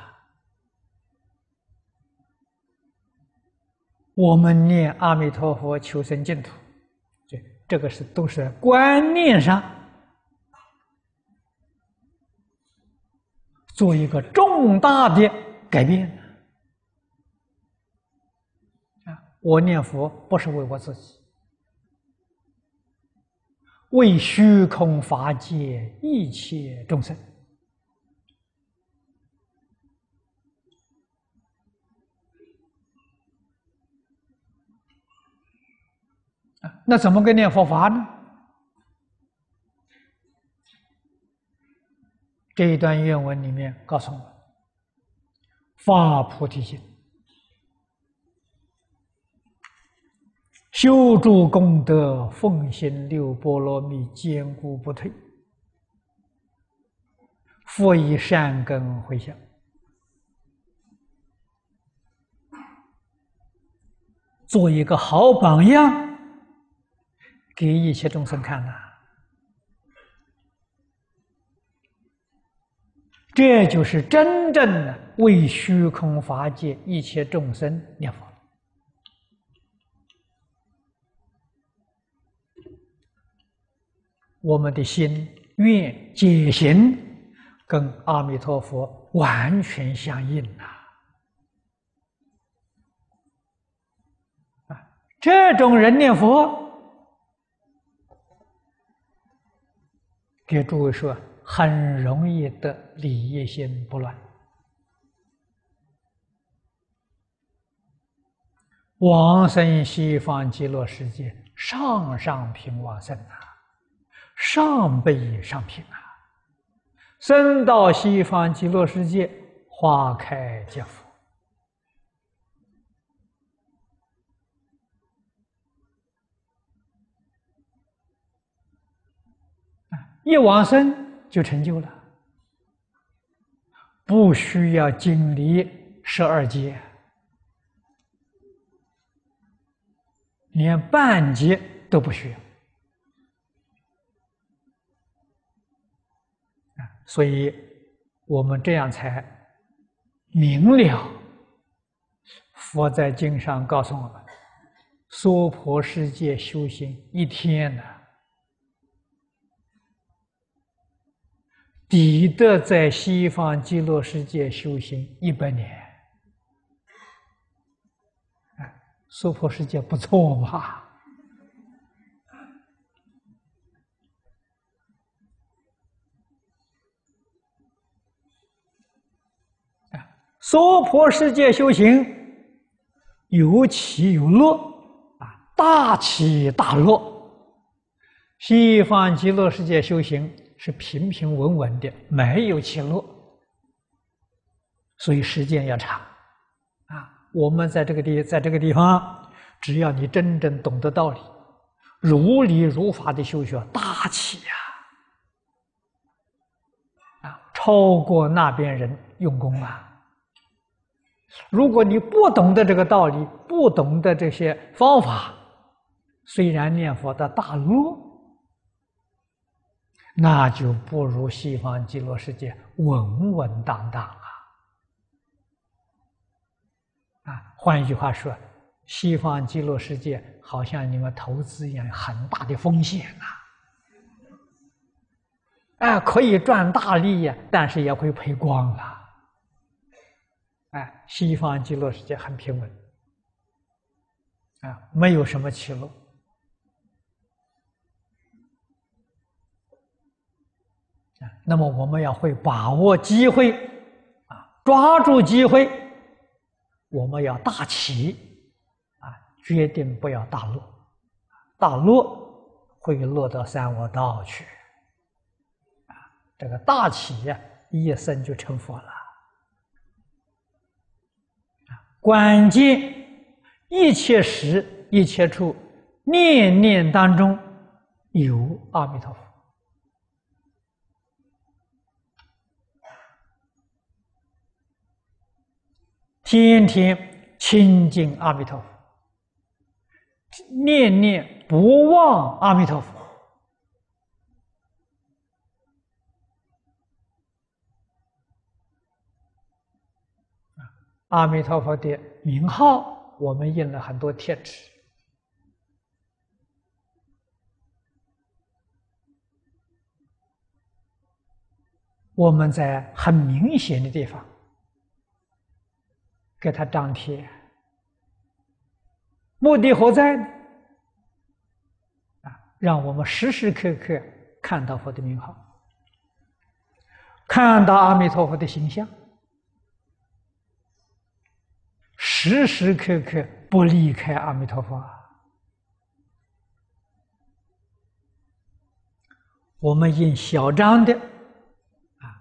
我们念阿弥陀佛求生净土，这这个是都是观念上。做一个重大的改变啊！我念佛不是为我自己，为虚空法界一切众生啊！那怎么个念佛法呢？这一段原文里面告诉我们：发菩提心，修诸功德，奉行六波罗蜜，坚固不退，复以善根回向，做一个好榜样，给一切众生看呐。这就是真正的为虚空法界一切众生念佛。我们的心愿解行，跟阿弥陀佛完全相应呐！啊，这种人念佛，给诸位说。很容易得礼业心不乱往生西方极乐世界，上上品往生啊，上辈上品啊，生到西方极乐世界，花开见佛。一往生就成就了，不需要经历十二劫，连半劫都不需要。所以我们这样才明了。佛在经上告诉我们，娑婆世界修行一天呢。抵得在西方极乐世界修行一百年，哎，娑婆世界不错嘛！娑婆世界修行有起有落，啊，大起大落。西方极乐世界修行。是平平稳稳的，没有起落，所以时间要长啊。我们在这个地，在这个地方，只要你真正懂得道理，如理如法的修学，大起呀，啊，超过那边人用功啊。如果你不懂得这个道理，不懂得这些方法，虽然念佛的大落。那就不如西方极乐世界稳稳当当啊！啊，换一句话说，西方极乐世界好像你们投资一样，很大的风险呐！啊，可以赚大利呀，但是也会赔光了。哎，西方极乐世界很平稳，啊，没有什么起落。那么我们要会把握机会，啊，抓住机会，我们要大起，啊，决定不要大落，大落会落到三恶道去，啊，这个大起呀，一生就成佛了，啊，关键一切时一切处，念念当中有阿弥陀佛。天天亲近阿弥陀佛，念念不忘阿弥陀佛。阿弥陀佛的名号，我们印了很多贴纸。我们在很明显的地方。给他张贴，目的何在呢？啊，让我们时时刻刻看到佛的名号，看到阿弥陀佛的形象，时时刻刻不离开阿弥陀佛。我们印小张的，啊，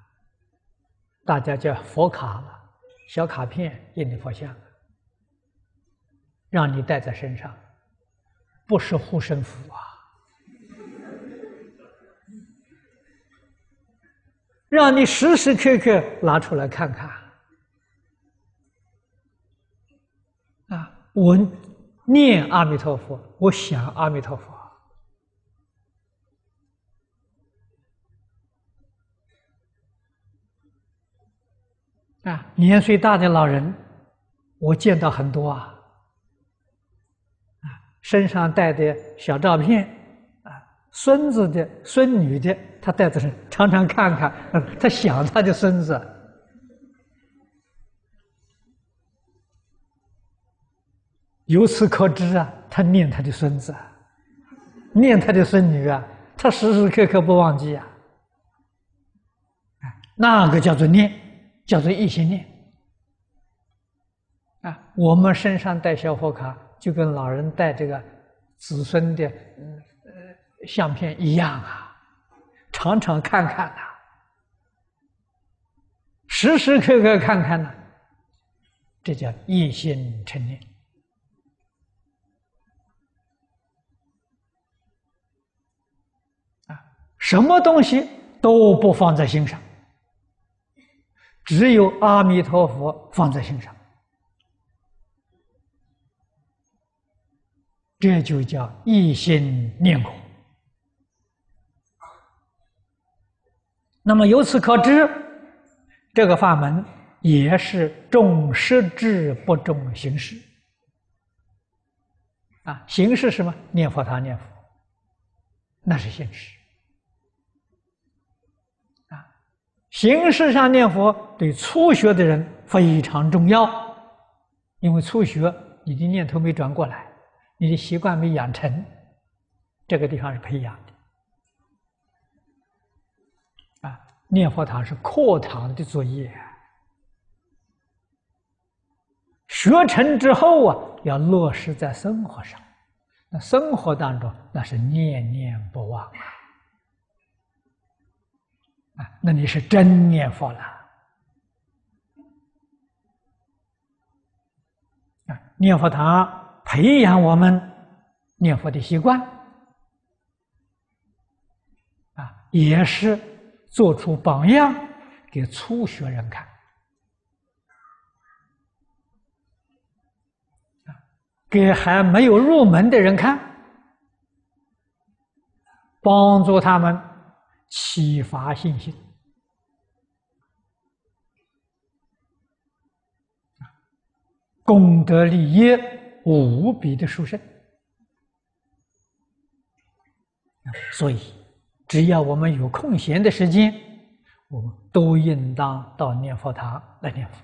大家叫佛卡了。小卡片印的佛像，让你带在身上，不是护身符啊，让你时时刻刻拿出来看看。啊，我念阿弥陀佛，我想阿弥陀佛。啊，年岁大的老人，我见到很多啊，啊，身上带的小照片，啊，孙子的、孙女的，他带着身，常常看看，他想他的孙子，由此可知啊，他念他的孙子，念他的孙女啊，他时时刻刻不忘记啊，那个叫做念。叫做一心念。啊！我们身上带小佛卡，就跟老人带这个子孙的嗯呃相片一样啊，常常看看呐，时时刻刻看看呐，这叫一心成念。啊，什么东西都不放在心上，只有阿弥陀佛放在心上。这就叫一心念佛。那么由此可知，这个法门也是重实质不重形式。啊，形式什么？念佛堂念佛，那是形式。啊，形式上念佛对初学的人非常重要，因为初学你的念头没转过来。你的习惯没养成，这个地方是培养的。啊，念佛堂是课堂的作业，学成之后啊，要落实在生活上。那生活当中，那是念念不忘啊！那你是真念佛了。啊，念佛堂。培养我们念佛的习惯，啊，也是做出榜样给初学人看，啊，给还没有入门的人看，帮助他们启发信心，功德利业。无比的殊胜，所以只要我们有空闲的时间，我们都应当到念佛堂来念佛。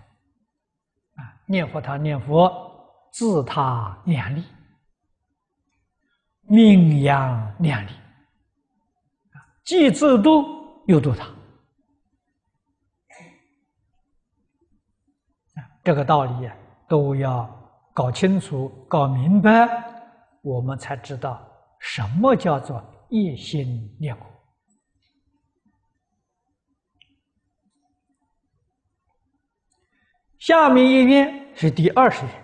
啊，念佛堂念佛，自他念力，名扬两利，既自度又度他。这个道理都要。搞清楚、搞明白，我们才知道什么叫做一心念佛。下面一愿是第二十愿：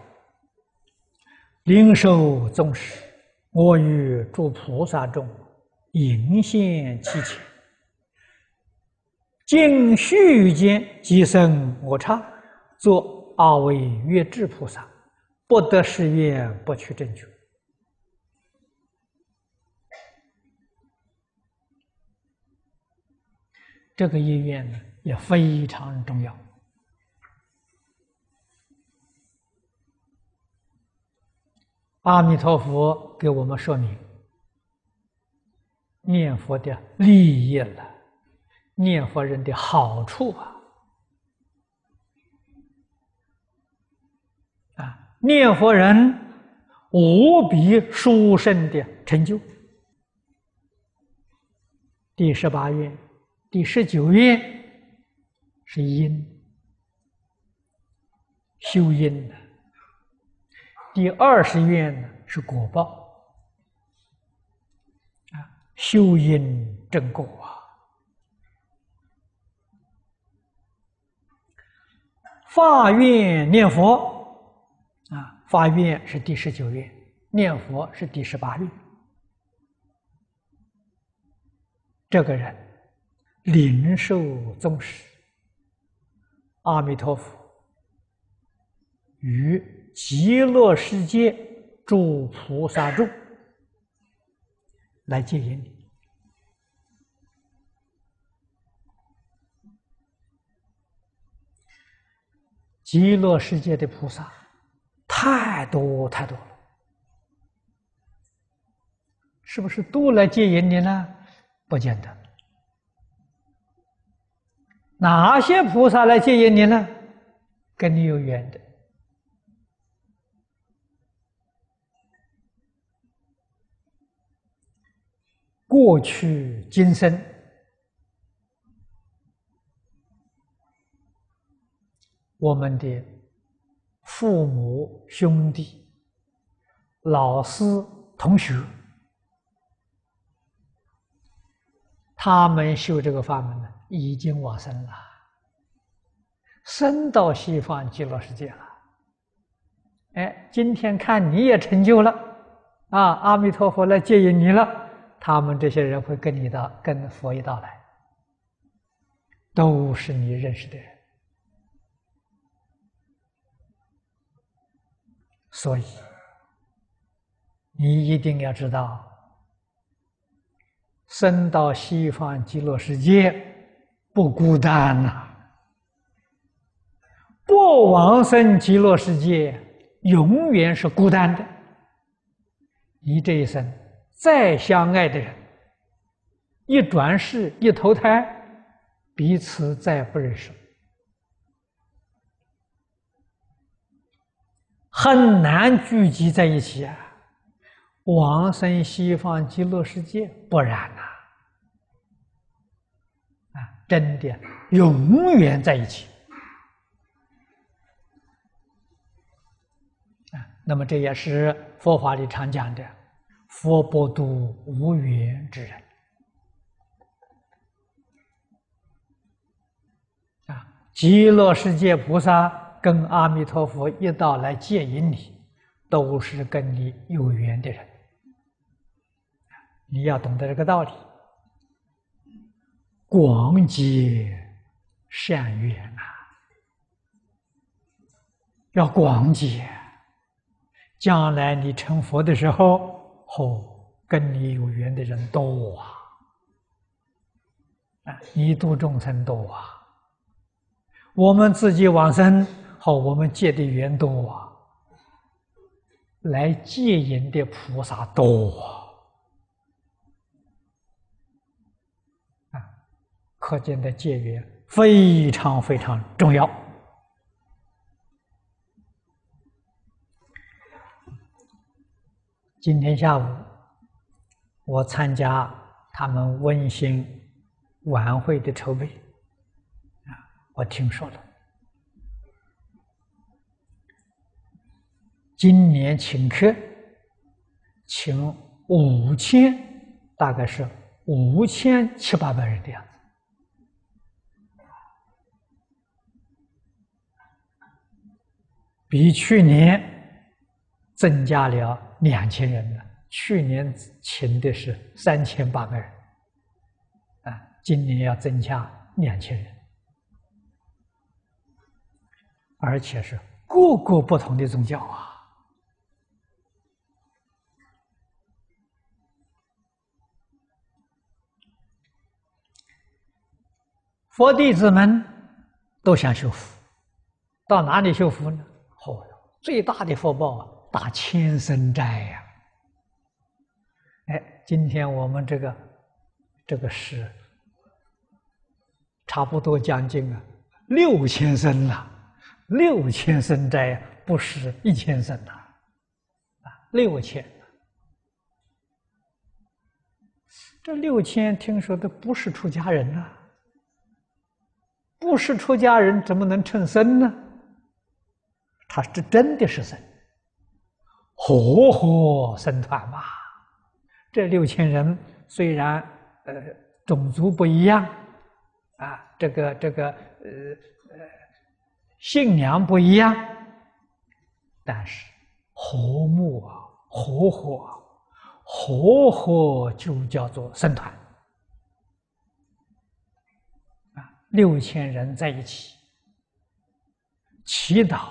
灵寿宗师，我与诸菩萨众迎现其前，尽须臾间即生我刹，作阿惟越智菩萨。不得誓愿，不取正觉。这个意愿呢，也非常重要。阿弥陀佛给我们说明念佛的利益了，念佛人的好处啊。啊念佛人无比殊胜的成就。第十八愿、第十九愿是因修因的；第二十愿呢是果报，修因正果啊。发愿念佛啊。发愿是第十九愿，念佛是第十八愿。这个人灵寿宗师，阿弥陀佛与极乐世界诸菩萨众来接引你。极乐世界的菩萨。太多太多了，是不是都来接引你呢？不见得。哪些菩萨来接引你呢？跟你有缘的，过去今生，我们的。父母兄弟老师、同学，他们修这个法门呢，已经往生了，升到西方极乐世界了。哎，今天看你也成就了，啊，阿弥陀佛来接引你了，他们这些人会跟你的跟佛一道来，都是你认识的人。所以，你一定要知道，生到西方极乐世界不孤单呐，不往生极乐世界永远是孤单的。你这一生再相爱的人，一转世一投胎，彼此再不认识。很难聚集在一起啊！往生西方极乐世界不然呐，啊，真的永远在一起啊！那么这也是佛法里常讲的“佛不度无缘之人”啊，极乐世界菩萨。跟阿弥陀佛一道来接引你，都是跟你有缘的人。你要懂得这个道理，广结善缘啊，要广结。将来你成佛的时候，哦，跟你有缘的人多啊，啊，你度众生多啊，我们自己往生。和，我们借的缘多啊，来借引的菩萨多啊，啊可见的戒缘非常非常重要。今天下午，我参加他们温馨晚会的筹备，啊，我听说了。今年请客，请五千，大概是五千七八百人的样子，比去年增加了两千人了。去年请的是三千八百人，啊，今年要增加两千人，而且是各个不同的宗教啊。佛弟子们都想修福，到哪里修福呢？哦，最大的福报啊，打千生斋呀！哎，今天我们这个这个是差不多将近啊六千生了，六千生斋不是一千生呐，啊，六千。这六千听说的不是出家人呐。不是出家人怎么能称僧呢？他是真的是僧，活活僧团嘛。这六千人虽然呃种族不一样，啊，这个这个呃呃信仰不一样，但是和睦啊，活活活活就叫做僧团。啊，六千人在一起祈祷、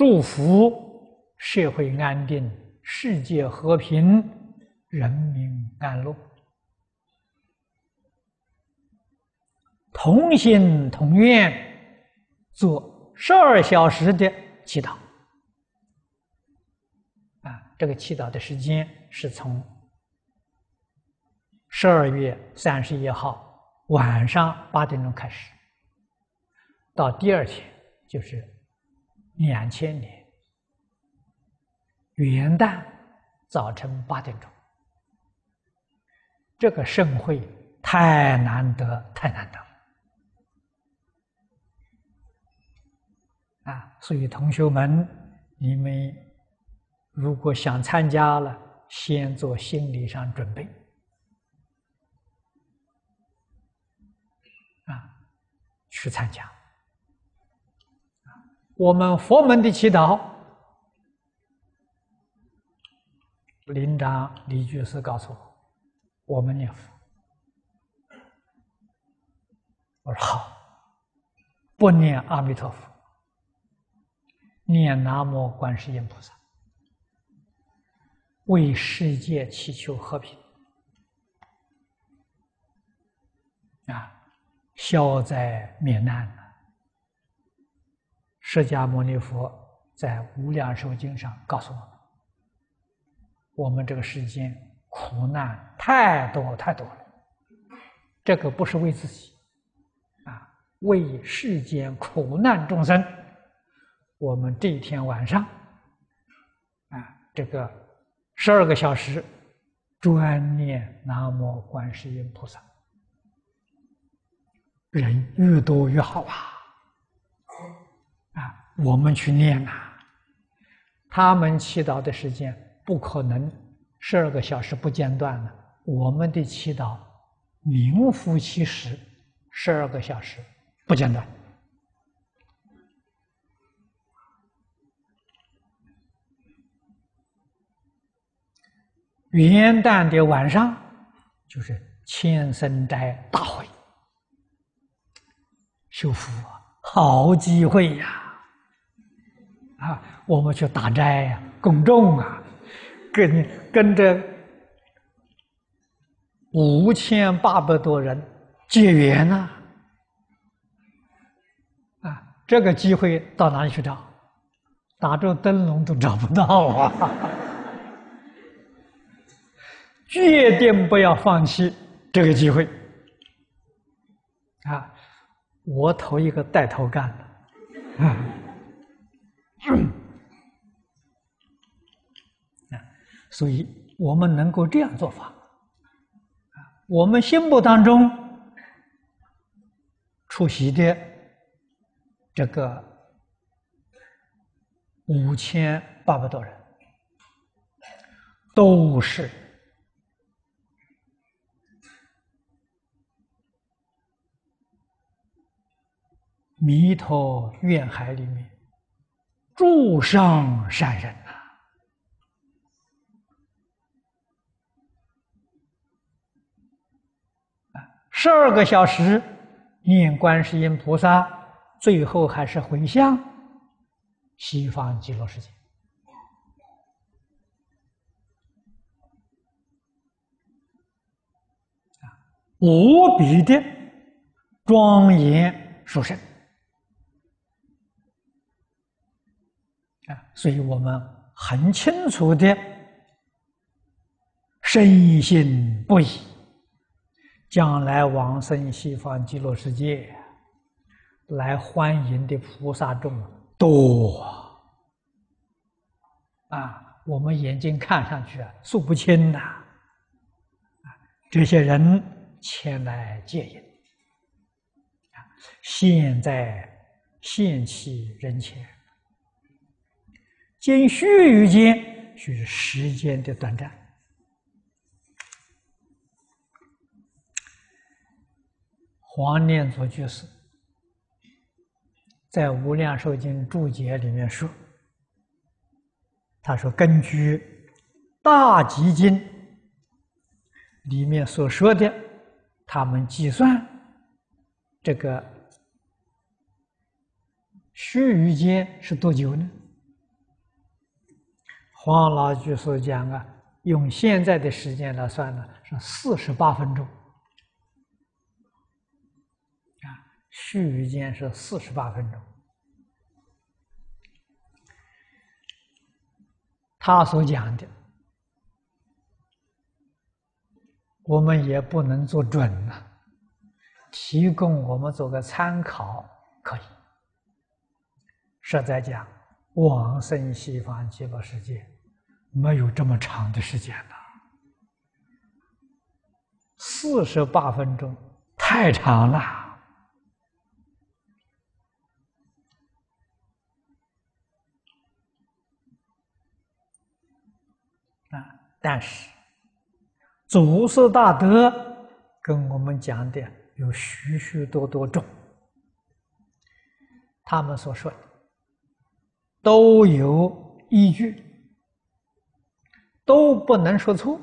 祝福社会安定、世界和平、人民安乐，同心同愿做十二小时的祈祷。啊，这个祈祷的时间是从十二月三十一号。晚上八点钟开始，到第二天就是两千年元旦早晨八点钟，这个盛会太难得，太难得啊！所以同学们，你们如果想参加了，先做心理上准备，啊，去参加。我们佛门的祈祷，林长李居士告诉我，我们念佛。我说好，不念阿弥陀佛，念南无观世音菩萨，为世界祈求和平，啊，消灾免难。释迦牟尼佛在《无量寿经》上告诉我们：我们这个世间苦难太多太多了，这个不是为自己，啊，为世间苦难众生。我们这一天晚上，啊，这个十二个小时，专念南无观世音菩萨，人越多越好啊。我们去念呐，他们祈祷的时间不可能十二个小时不间断的，我们的祈祷名副其实，十二个小时不间断。元旦的晚上就是千僧斋大会，修福好机会呀！啊我们去打斋呀，公众啊，跟跟着五千八百多人结缘呐！啊，这个机会到哪里去找？打着灯笼都找不到啊！决定不要放弃这个机会啊！我头一个带头干的。啊。啊，所以我们能够这样做法，我们心目当中出席的这个五千八百多人，都是弥陀怨海里面。诸上善人呐，十二个小时念观世音菩萨，最后还是回向西方极乐世界啊，无比的庄严殊胜。所以我们很清楚的深信不疑，将来往生西方极乐世界，来欢迎的菩萨众多啊！我们眼睛看上去啊，数不清呐，这些人前来接引，现在现起人前。经须臾间，就是时间的短暂。黄念祖居士在《无量寿经》注解里面说：“他说，根据《大集经》里面所说的，他们计算这个须臾间是多久呢？”黄老居士讲啊，用现在的时间来算呢，是四十八分钟。啊，须臾间是四十八分钟。他所讲的，我们也不能做准呐，提供我们做个参考可以。实在讲。往生西方极乐世界，没有这么长的时间了。四十八分钟太长了啊，但是祖师大德跟我们讲的有许许多多种，他们所说的都有依据，都不能说错，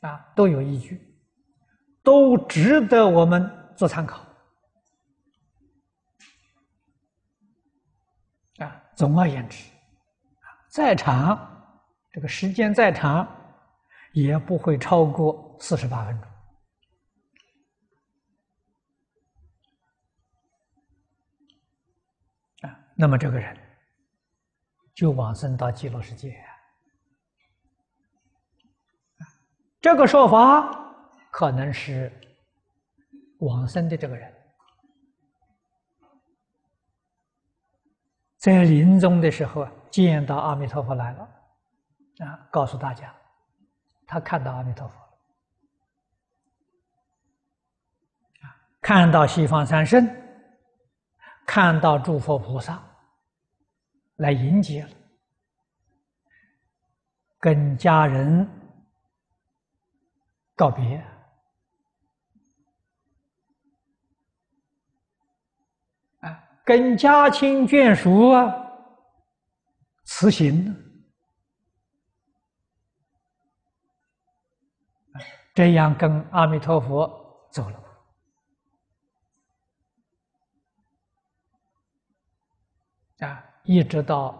啊，都有依据，都值得我们做参考。啊，总而言之，再长这个时间再长，也不会超过四十八分钟。啊，那么这个人就往生到极乐世界啊。这个说法可能是往生的这个人。在临终的时候，见到阿弥陀佛来了，啊，告诉大家，他看到阿弥陀佛了，看到西方三圣，看到诸佛菩萨来迎接了，跟家人告别。跟家亲眷属啊辞行，这样跟阿弥陀佛走了啊，一直到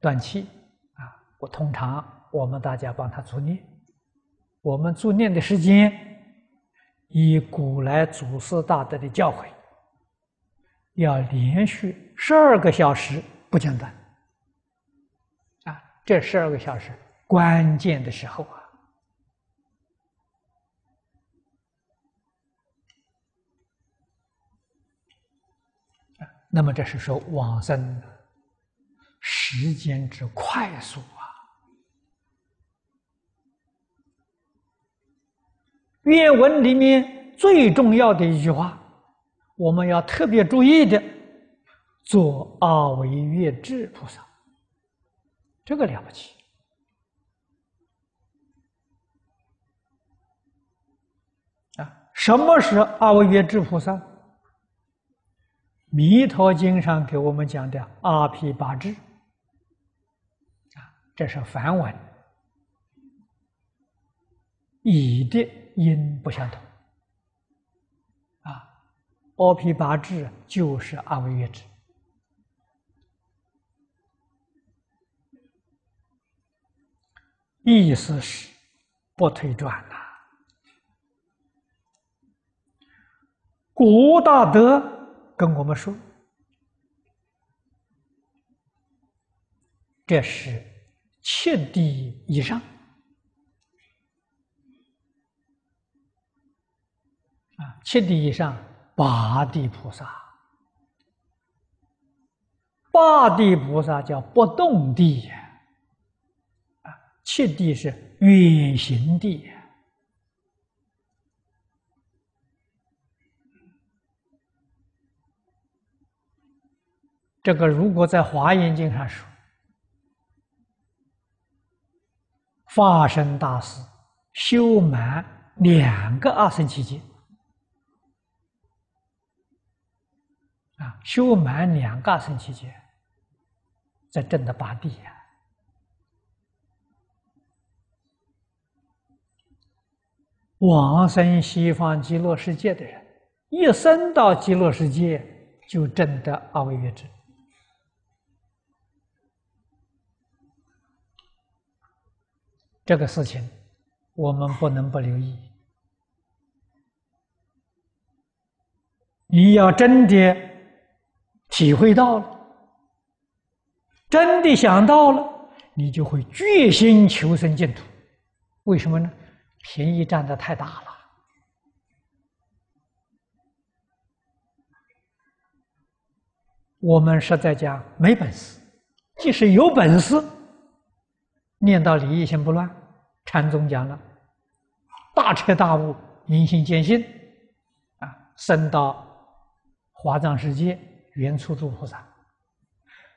断气啊。我通常我们大家帮他助念，我们助念的时间以古来祖师大德的教诲。要连续十二个小时不间断，啊，这十二个小时关键的时候啊，那么这是说往生时间之快速啊。愿文里面最重要的一句话。我们要特别注意的，做阿维月智菩萨，这个了不起啊！什么是阿维月智菩萨？《弥陀经》上给我们讲的阿毗八智啊，这是梵文，乙的音不相同。啊阿毗八智就是阿惟越智，意思是不退转呐。古大德跟我们说，这是七地以上啊，七地以上。八地菩萨，八地菩萨叫不动地啊，七地是远行地。这个如果在华严经上说，法身大师修满两个二生期间。啊，修满两个二生期间，在正的八地呀。往生西方极乐世界的人，一生到极乐世界就证得阿惟越智。这个事情，我们不能不留意。你要真的。体会到了，真的想到了，你就会决心求生净土。为什么呢？便宜占的太大了。我们实在讲没本事，即使有本事，念到理一心不乱，禅宗讲了，大彻大悟，明心见性，啊，升到华藏世界。原初诸菩萨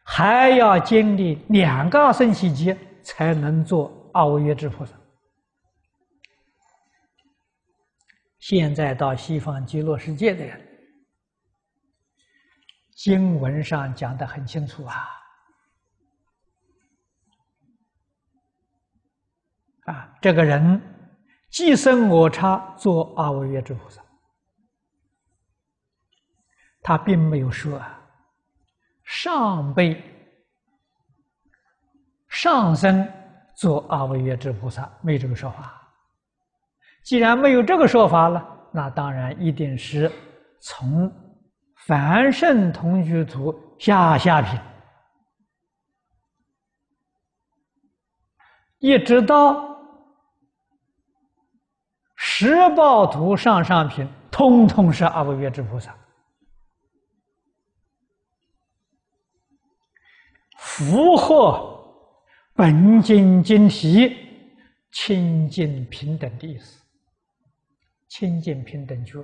还要经历两个生死劫，才能做阿惟越致菩萨。现在到西方极乐世界的人，经文上讲的很清楚啊，啊，这个人既生我差，做阿惟越致菩萨，他并没有说上辈上生做阿惟越致菩萨，没这个说法。既然没有这个说法了，那当然一定是从凡圣同居图下下品，一直到十报图上上品，通通是阿惟越之菩萨，符合本经经题清净平等的意思。清净平等觉，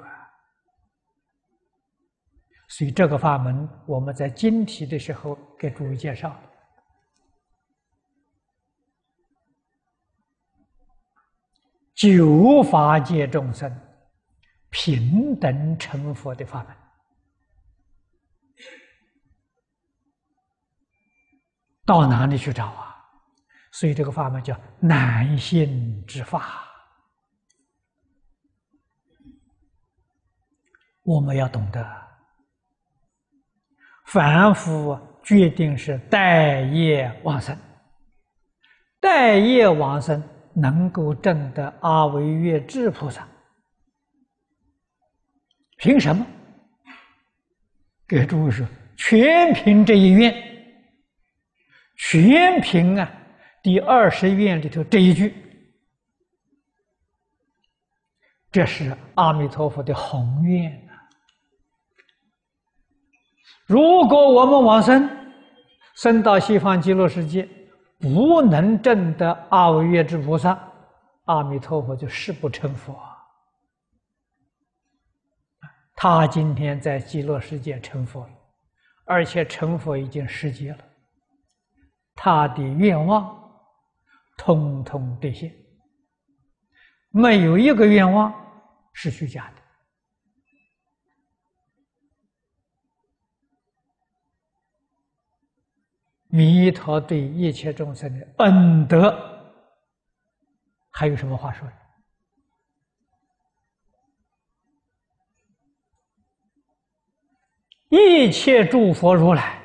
所以这个法门我们在经题的时候给诸位介绍了，九法界众生平等成佛的法门，到哪里去找啊？所以这个法门叫难信之法。我们要懂得，凡夫决定是待业往生，待业往生能够证得阿惟越致菩萨，凭什么？给诸位说，全凭这一愿，全凭啊第二十愿里头这一句。这是阿弥陀佛的宏愿啊。如果我们往生，生到西方极乐世界，不能证得阿惟越之菩萨，阿弥陀佛就誓不成佛。他今天在极乐世界成佛了，而且成佛已经十劫了，他的愿望通通兑现，没有一个愿望是虚假的。弥陀对一切众生的恩德，还有什么话说？一切诸佛如来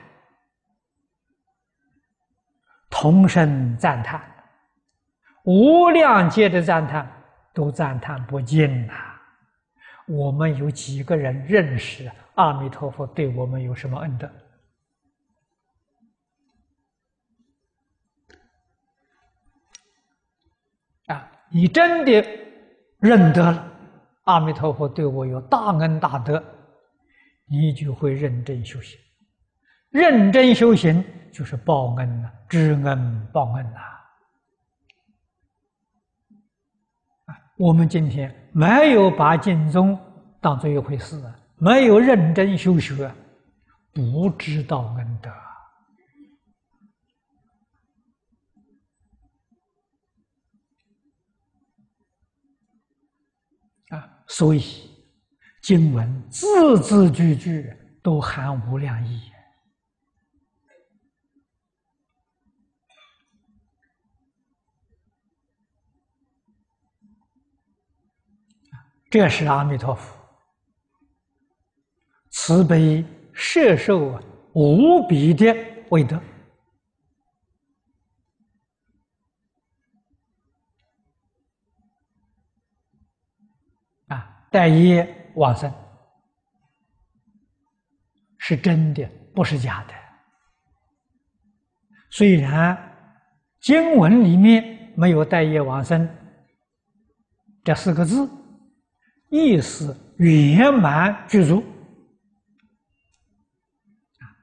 同声赞叹，无量界的赞叹都赞叹不尽呐！我们有几个人认识阿弥陀佛对我们有什么恩德？你真的认得了阿弥陀佛对我有大恩大德，你就会认真修行。认真修行就是报恩呐，知恩报恩呐。啊，我们今天没有把经宗当做一回事，没有认真修学，不知道恩德。所以，经文字字句句都含无量意。这是阿弥陀佛慈悲摄受无比的威德。待业往生是真的，不是假的。虽然经文里面没有“待业往生”这四个字，意思圆满具足。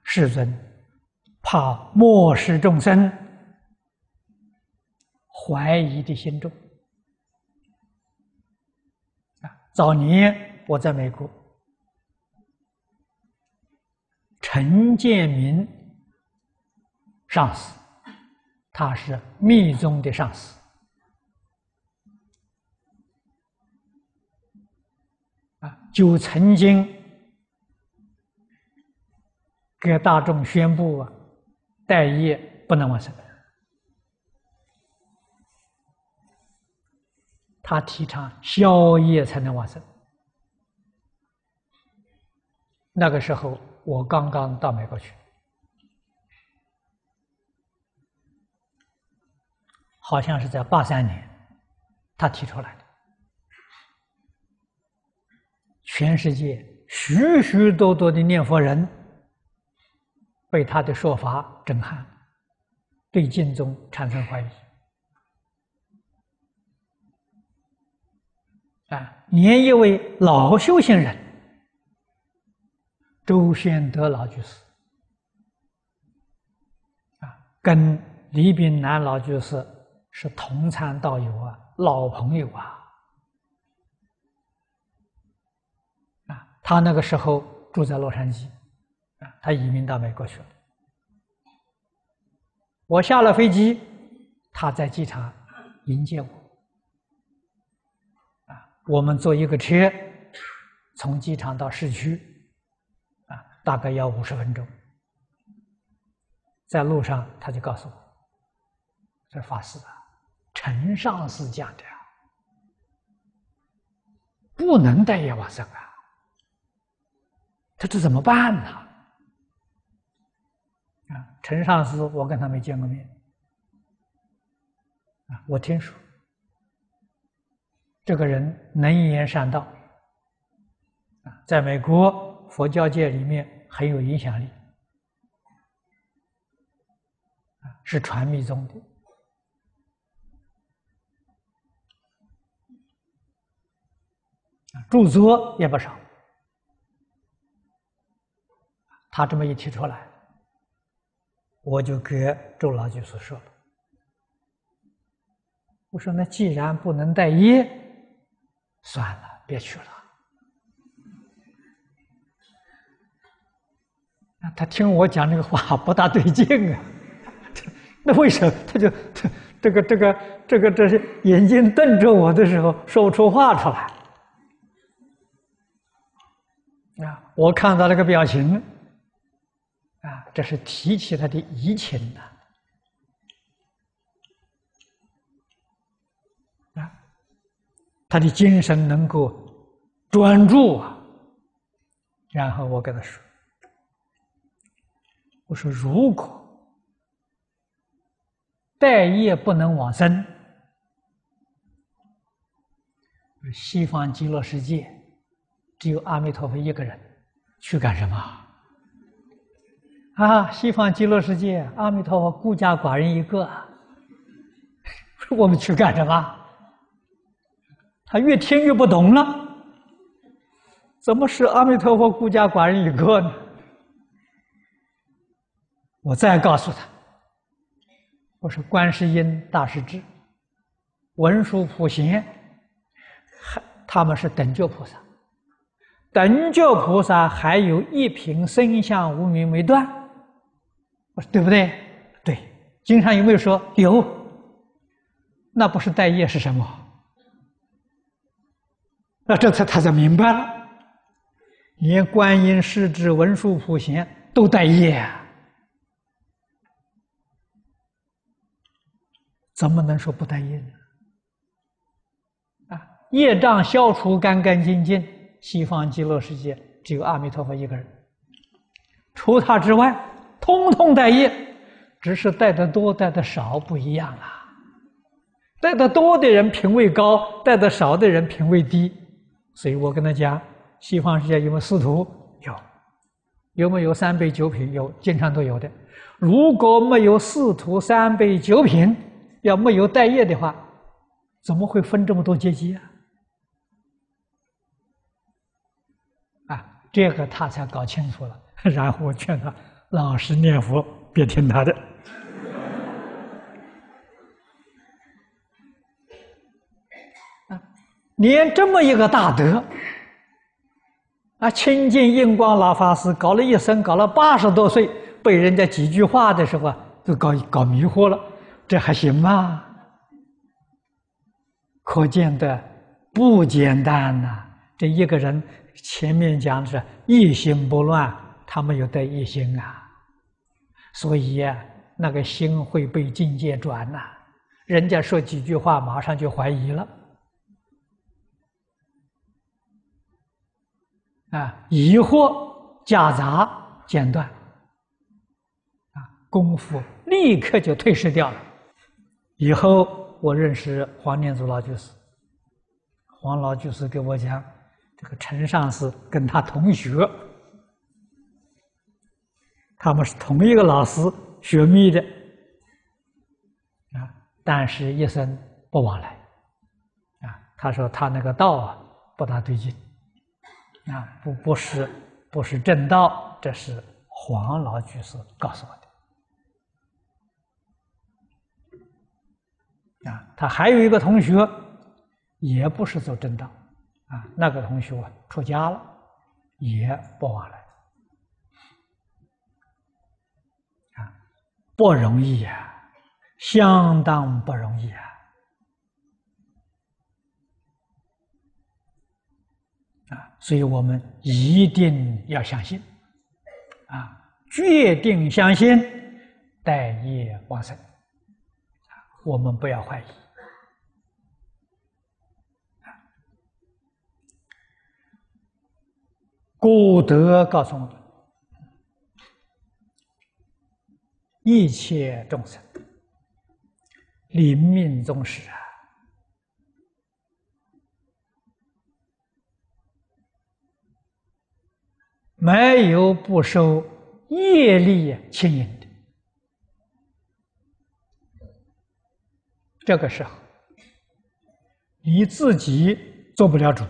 世尊怕末世众生怀疑的心重。早年我在美国，陈建民上司，他是密宗的上司啊，就曾经给大众宣布啊，待业不能往生。他提倡宵夜才能往生。那个时候我刚刚到美国去，好像是在八三年，他提出来的。全世界许许多多的念佛人被他的说法震撼，对经宗产生怀疑。啊，连一位老修行人周宣德老居士啊，跟李炳南老居士是同参道友啊，老朋友啊。啊，他那个时候住在洛杉矶，啊，他移民到美国去了。我下了飞机，他在机场迎接我。我们坐一个车从机场到市区，啊，大概要五十分钟。在路上，他就告诉我：“这法师啊，陈上师讲的，不能带业往生啊。他这怎么办呢？”啊，陈上师，我跟他没见过面，啊，我听说。这个人能言善道，啊，在美国佛教界里面很有影响力，啊，是传密宗的，著作也不少。他这么一提出来，我就给周老居士说了，我说那既然不能带业。算了，别去了。那他听我讲这个话不大对劲啊，那为什么他就这这个这个这个这是眼睛瞪着我的时候说不出话出来？啊，我看到那个表情，啊，这是提起他的移情的。他的精神能够专注啊，然后我跟他说：“我说如果待业不能往生，西方极乐世界只有阿弥陀佛一个人，去干什么？啊，西方极乐世界阿弥陀佛孤家寡人一个，我们去干什么？”他越听越不懂了，怎么是阿弥陀佛孤家寡人一个呢？我再告诉他，我说观世音大势至、文殊普贤，还他们是等觉菩萨，等觉菩萨还有一品生相无名没断，我说对不对？对，经上有没有说有？那不是待业是什么？那这才他才明白了，连观音、世智、文殊、普贤都带业，怎么能说不带业呢？啊，业障消除干干净净，西方极乐世界只有阿弥陀佛一个人，除他之外，通通带业，只是带的多带的少不一样啊。带的多的人品位高，带的少的人品位低。所以我跟他讲，西方世界有没有司徒？有，有没有三杯九品？有，经常都有的。如果没有四徒三杯九品，要没有待业的话，怎么会分这么多阶级啊？啊，这个他才搞清楚了。然后我劝他老实念佛，别听他的。连这么一个大德，啊，清净印光老法师搞了一生，搞了八十多岁，被人家几句话的时候啊，都搞搞迷惑了。这还行吗？可见的不简单呐！这一个人前面讲的是一心不乱，他没有得一心啊，所以呀，那个心会被境界转呐。人家说几句话，马上就怀疑了啊，疑惑夹杂间断啊，功夫立刻就退失掉了。以后。我认识黄念祖老居士，黄老居士给我讲，这个陈上师跟他同学，他们是同一个老师学密的，啊，但是一生不往来，啊，他说他那个道啊不大对劲，啊，不不是不是正道，这是黄老居士告诉我的。啊，他还有一个同学，也不是走正道，啊，那个同学出家了，也不往来，啊，不容易呀，相当不容易啊，所以我们一定要相信，啊，决定相信，待业往生。我们不要怀疑。古德告诉我们：一切众生临命终时啊，没有不受业力牵引的。这个时候，你自己做不了主，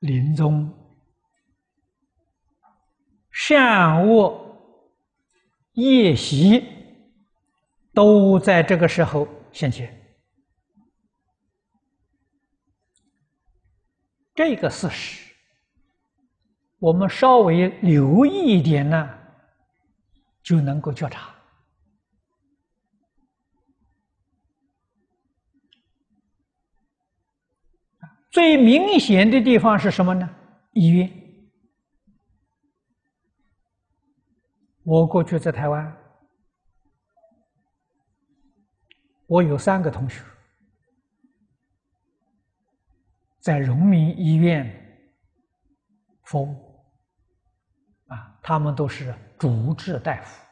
临终善恶业习都在这个时候现前。这个事实，我们稍微留意一点呢，就能够觉察。最明显的地方是什么呢？医院。我过去在台湾，我有三个同学在荣民医院服务，他们都是主治大夫，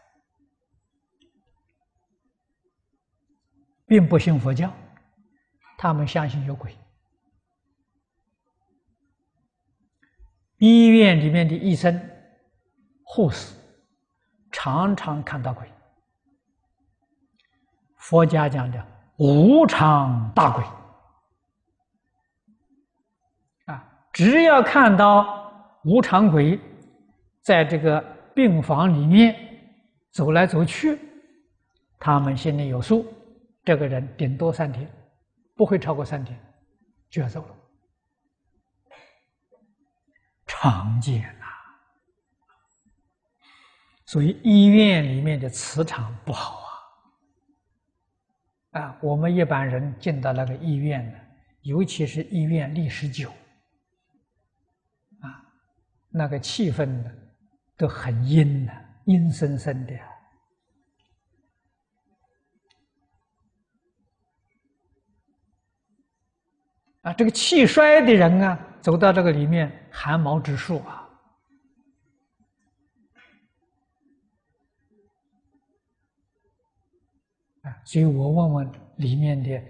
并不信佛教，他们相信有鬼。医院里面的医生、护士常常看到鬼。佛家讲的无常大鬼啊，只要看到无常鬼在这个病房里面走来走去，他们心里有数，这个人顶多三天，不会超过三天就要走了。常见呐，所以医院里面的磁场不好啊！啊，我们一般人进到那个医院呢，尤其是医院历史久，啊，那个气氛呢都很阴呐，阴森森的。啊，这个气衰的人啊。走到这个里面，寒毛直竖啊！啊，所以我问问里面的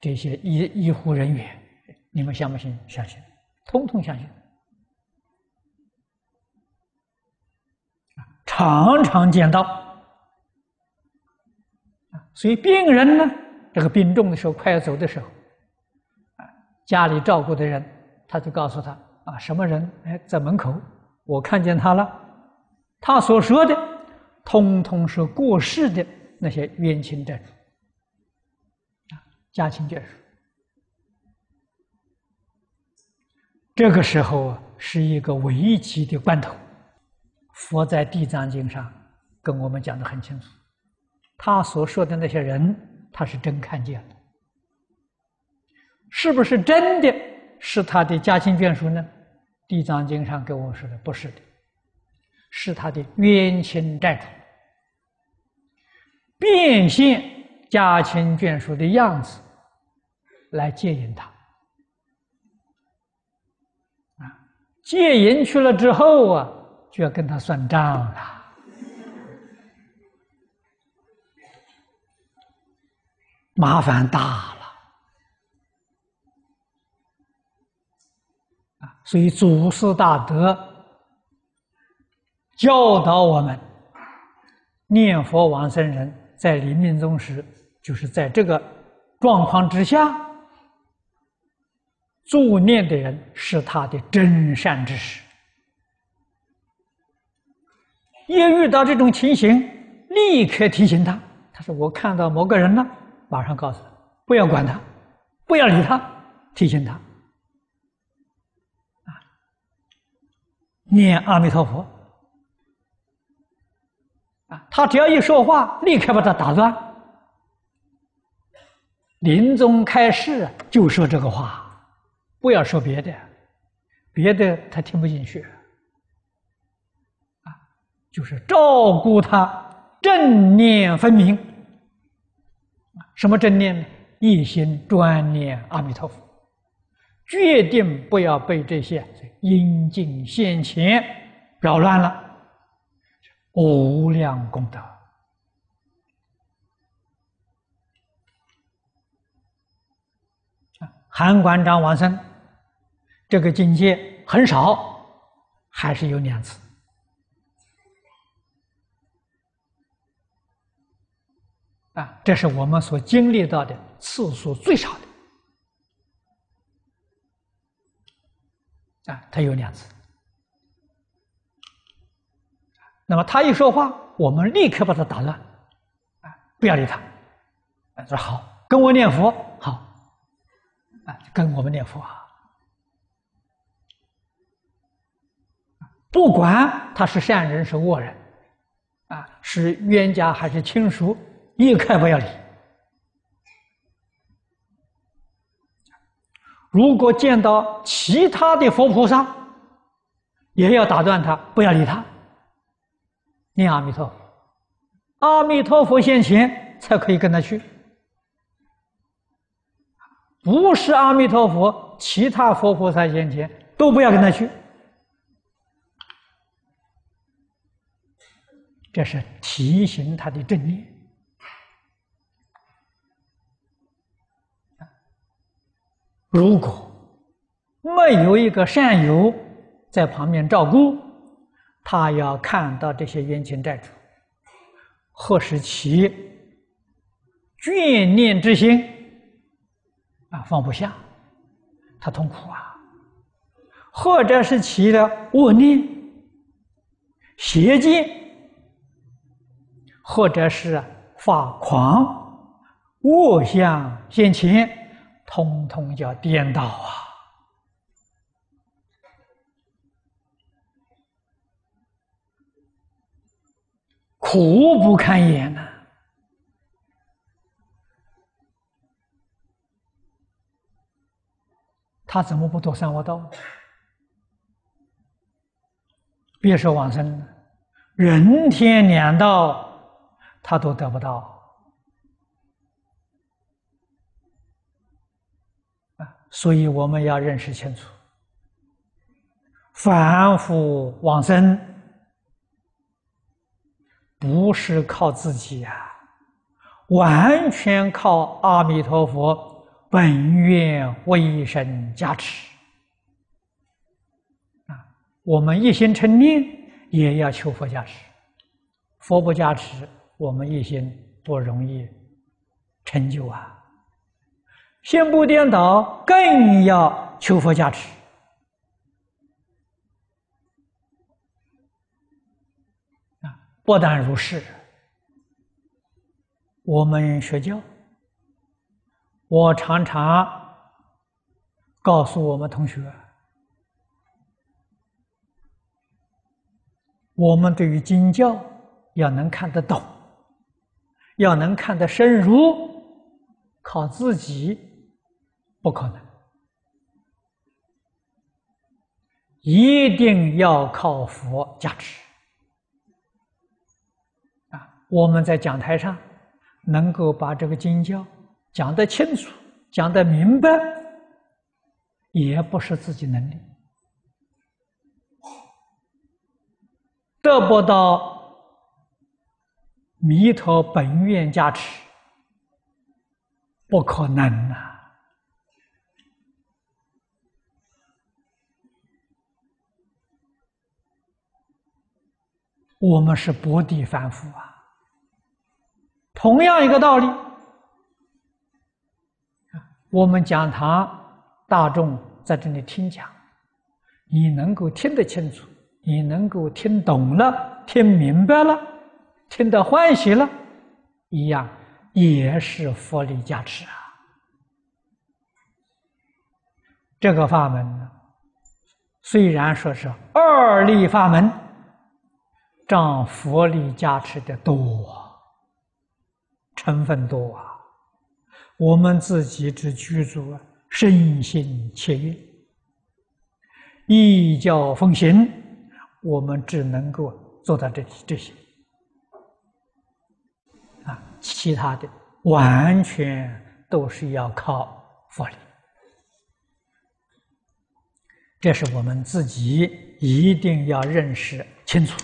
这些医医护人员，你们相不信？相信，通通相信。常常见到啊，所以病人呢，这个病重的时候，快要走的时候，啊，家里照顾的人。他就告诉他啊，什么人？哎，在门口，我看见他了。他所说的，通通是过世的那些冤亲债主啊，家亲眷属。这个时候啊，是一个危急的关头。佛在《地藏经》上跟我们讲的很清楚，他所说的那些人，他是真看见了，是不是真的是他的家亲眷属呢？地藏经上跟我说的不是的，是他的冤亲债主，变现家亲眷属的样子来接引他。啊，接引去了之后啊，就要跟他算账了。麻烦大了啊！所以祖师大德教导我们，念佛往生人在临命终时，就是在这个状况之下，助念的人是他的真善之识。一遇到这种情形，立刻提醒他。他说：“我看到某个人了。”马上告诉他，不要管他，不要理他，提醒他，啊，念阿弥陀佛，啊，他只要一说话，立刻把他打断。临终开示就说这个话，不要说别的，别的他听不进去，就是照顾他正念分明。什么正念呢？一心专念阿弥陀佛，决定不要被这些阴境现前扰乱了。无量功德韩馆长往生，这个境界很少，还是有两次。啊，这是我们所经历到的次数最少的。啊，他有两次。那么他一说话，我们立刻把他打乱，啊，不要理他。啊，说好，跟我念佛，好，啊，跟我们念佛啊，不管他是善人是恶人，啊，是冤家还是亲属。一刻不要理。如果见到其他的佛菩萨，也要打断他，不要理他。念阿弥陀佛，阿弥陀佛现前才可以跟他去。不是阿弥陀佛，其他佛菩萨现前都不要跟他去。这是提醒他的正念。如果没有一个善友在旁边照顾，他要看到这些冤亲债主，或使其眷念之心啊放不下，他痛苦啊；或者是其的恶念、邪见，或者是发狂、恶相现前。通通叫颠倒啊！苦不堪言呐！他怎么不躲三恶道？别说往生，人天两道他都得不到。所以我们要认识清楚，凡夫往生不是靠自己呀，完全靠阿弥陀佛本愿威神加持啊！我们一心称念，也要求佛加持，佛不加持，我们一心不容易成就啊。心不颠倒，更要求佛加持啊！不但如是，我们学教，我常常告诉我们同学，我们对于经教要能看得懂，要能看得深入，靠自己不可能，一定要靠佛加持。啊，我们在讲台上能够把这个经教讲得清楚、讲得明白，也不是自己能力，得不到。弥陀本愿加持，不可能呐！我们是薄地凡夫啊。同样一个道理，我们讲堂大众在这里听讲，你能够听得清楚，你能够听懂了，听明白了。听得欢喜了，一样也是佛力加持啊。这个法门呢，虽然说是二力法门，占佛力加持的多，成分多啊。我们自己只居住啊，身心切愿，一教奉行，我们只能够做到这这些。啊其他的完全都是要靠佛力，这是我们自己一定要认识清楚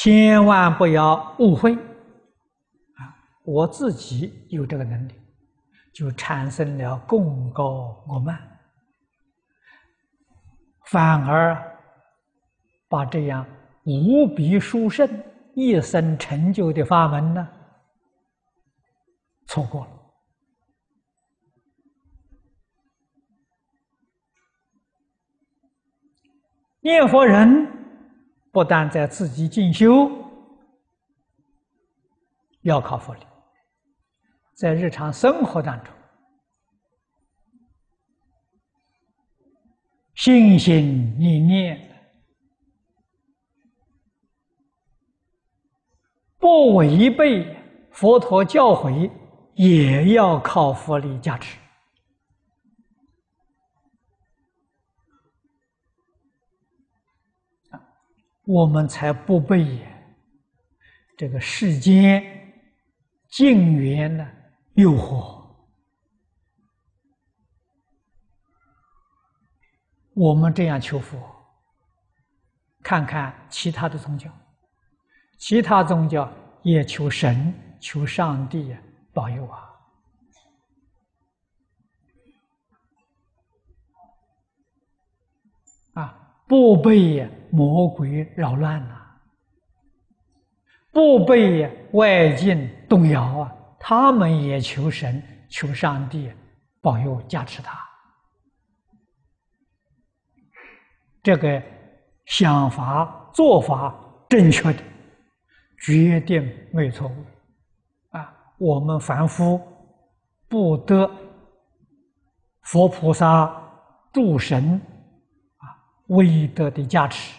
千万不要误会啊！我自己有这个能力，就产生了功高我慢，反而把这样。无比殊胜、一生成就的法门呢？错过了。念佛人不但在自己进修，要靠佛力，在日常生活当中，心心念念。不违背佛陀教诲，也要靠佛力加持，我们才不被这个世间境缘的诱惑。我们这样求佛，看看其他的宗教。其他宗教也求神、求上帝保佑啊，不被魔鬼扰乱了，不被外境动摇啊，他们也求神、求上帝保佑加持他，这个想法、做法正确的。决定没错误，啊！我们凡夫不得佛菩萨诸神威德的加持，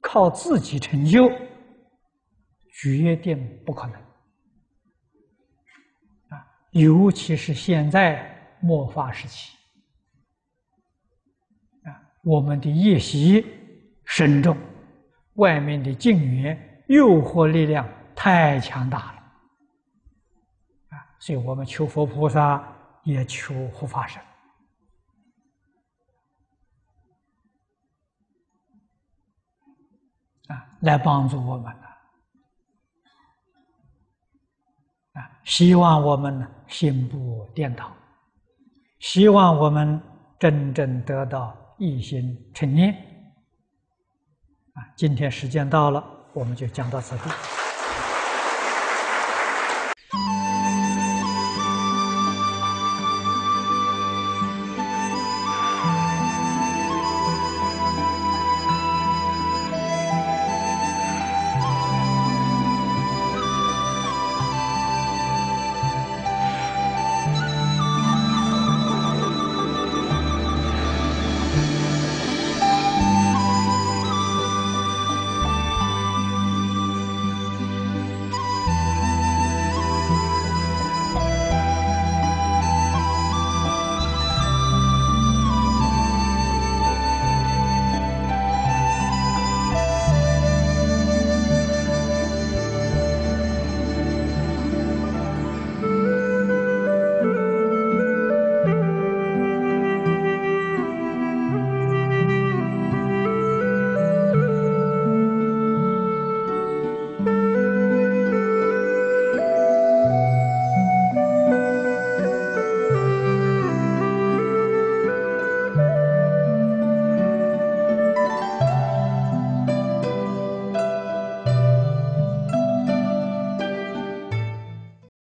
靠自己成就，决定不可能啊！尤其是现在末法时期啊，我们的业习深重，外面的境缘。诱惑力量太强大了，啊！所以我们求佛菩萨，也求护法神，啊，来帮助我们，啊！希望我们呢心不颠倒，希望我们真正得到一心成念，啊！今天时间到了。我们就讲到此地。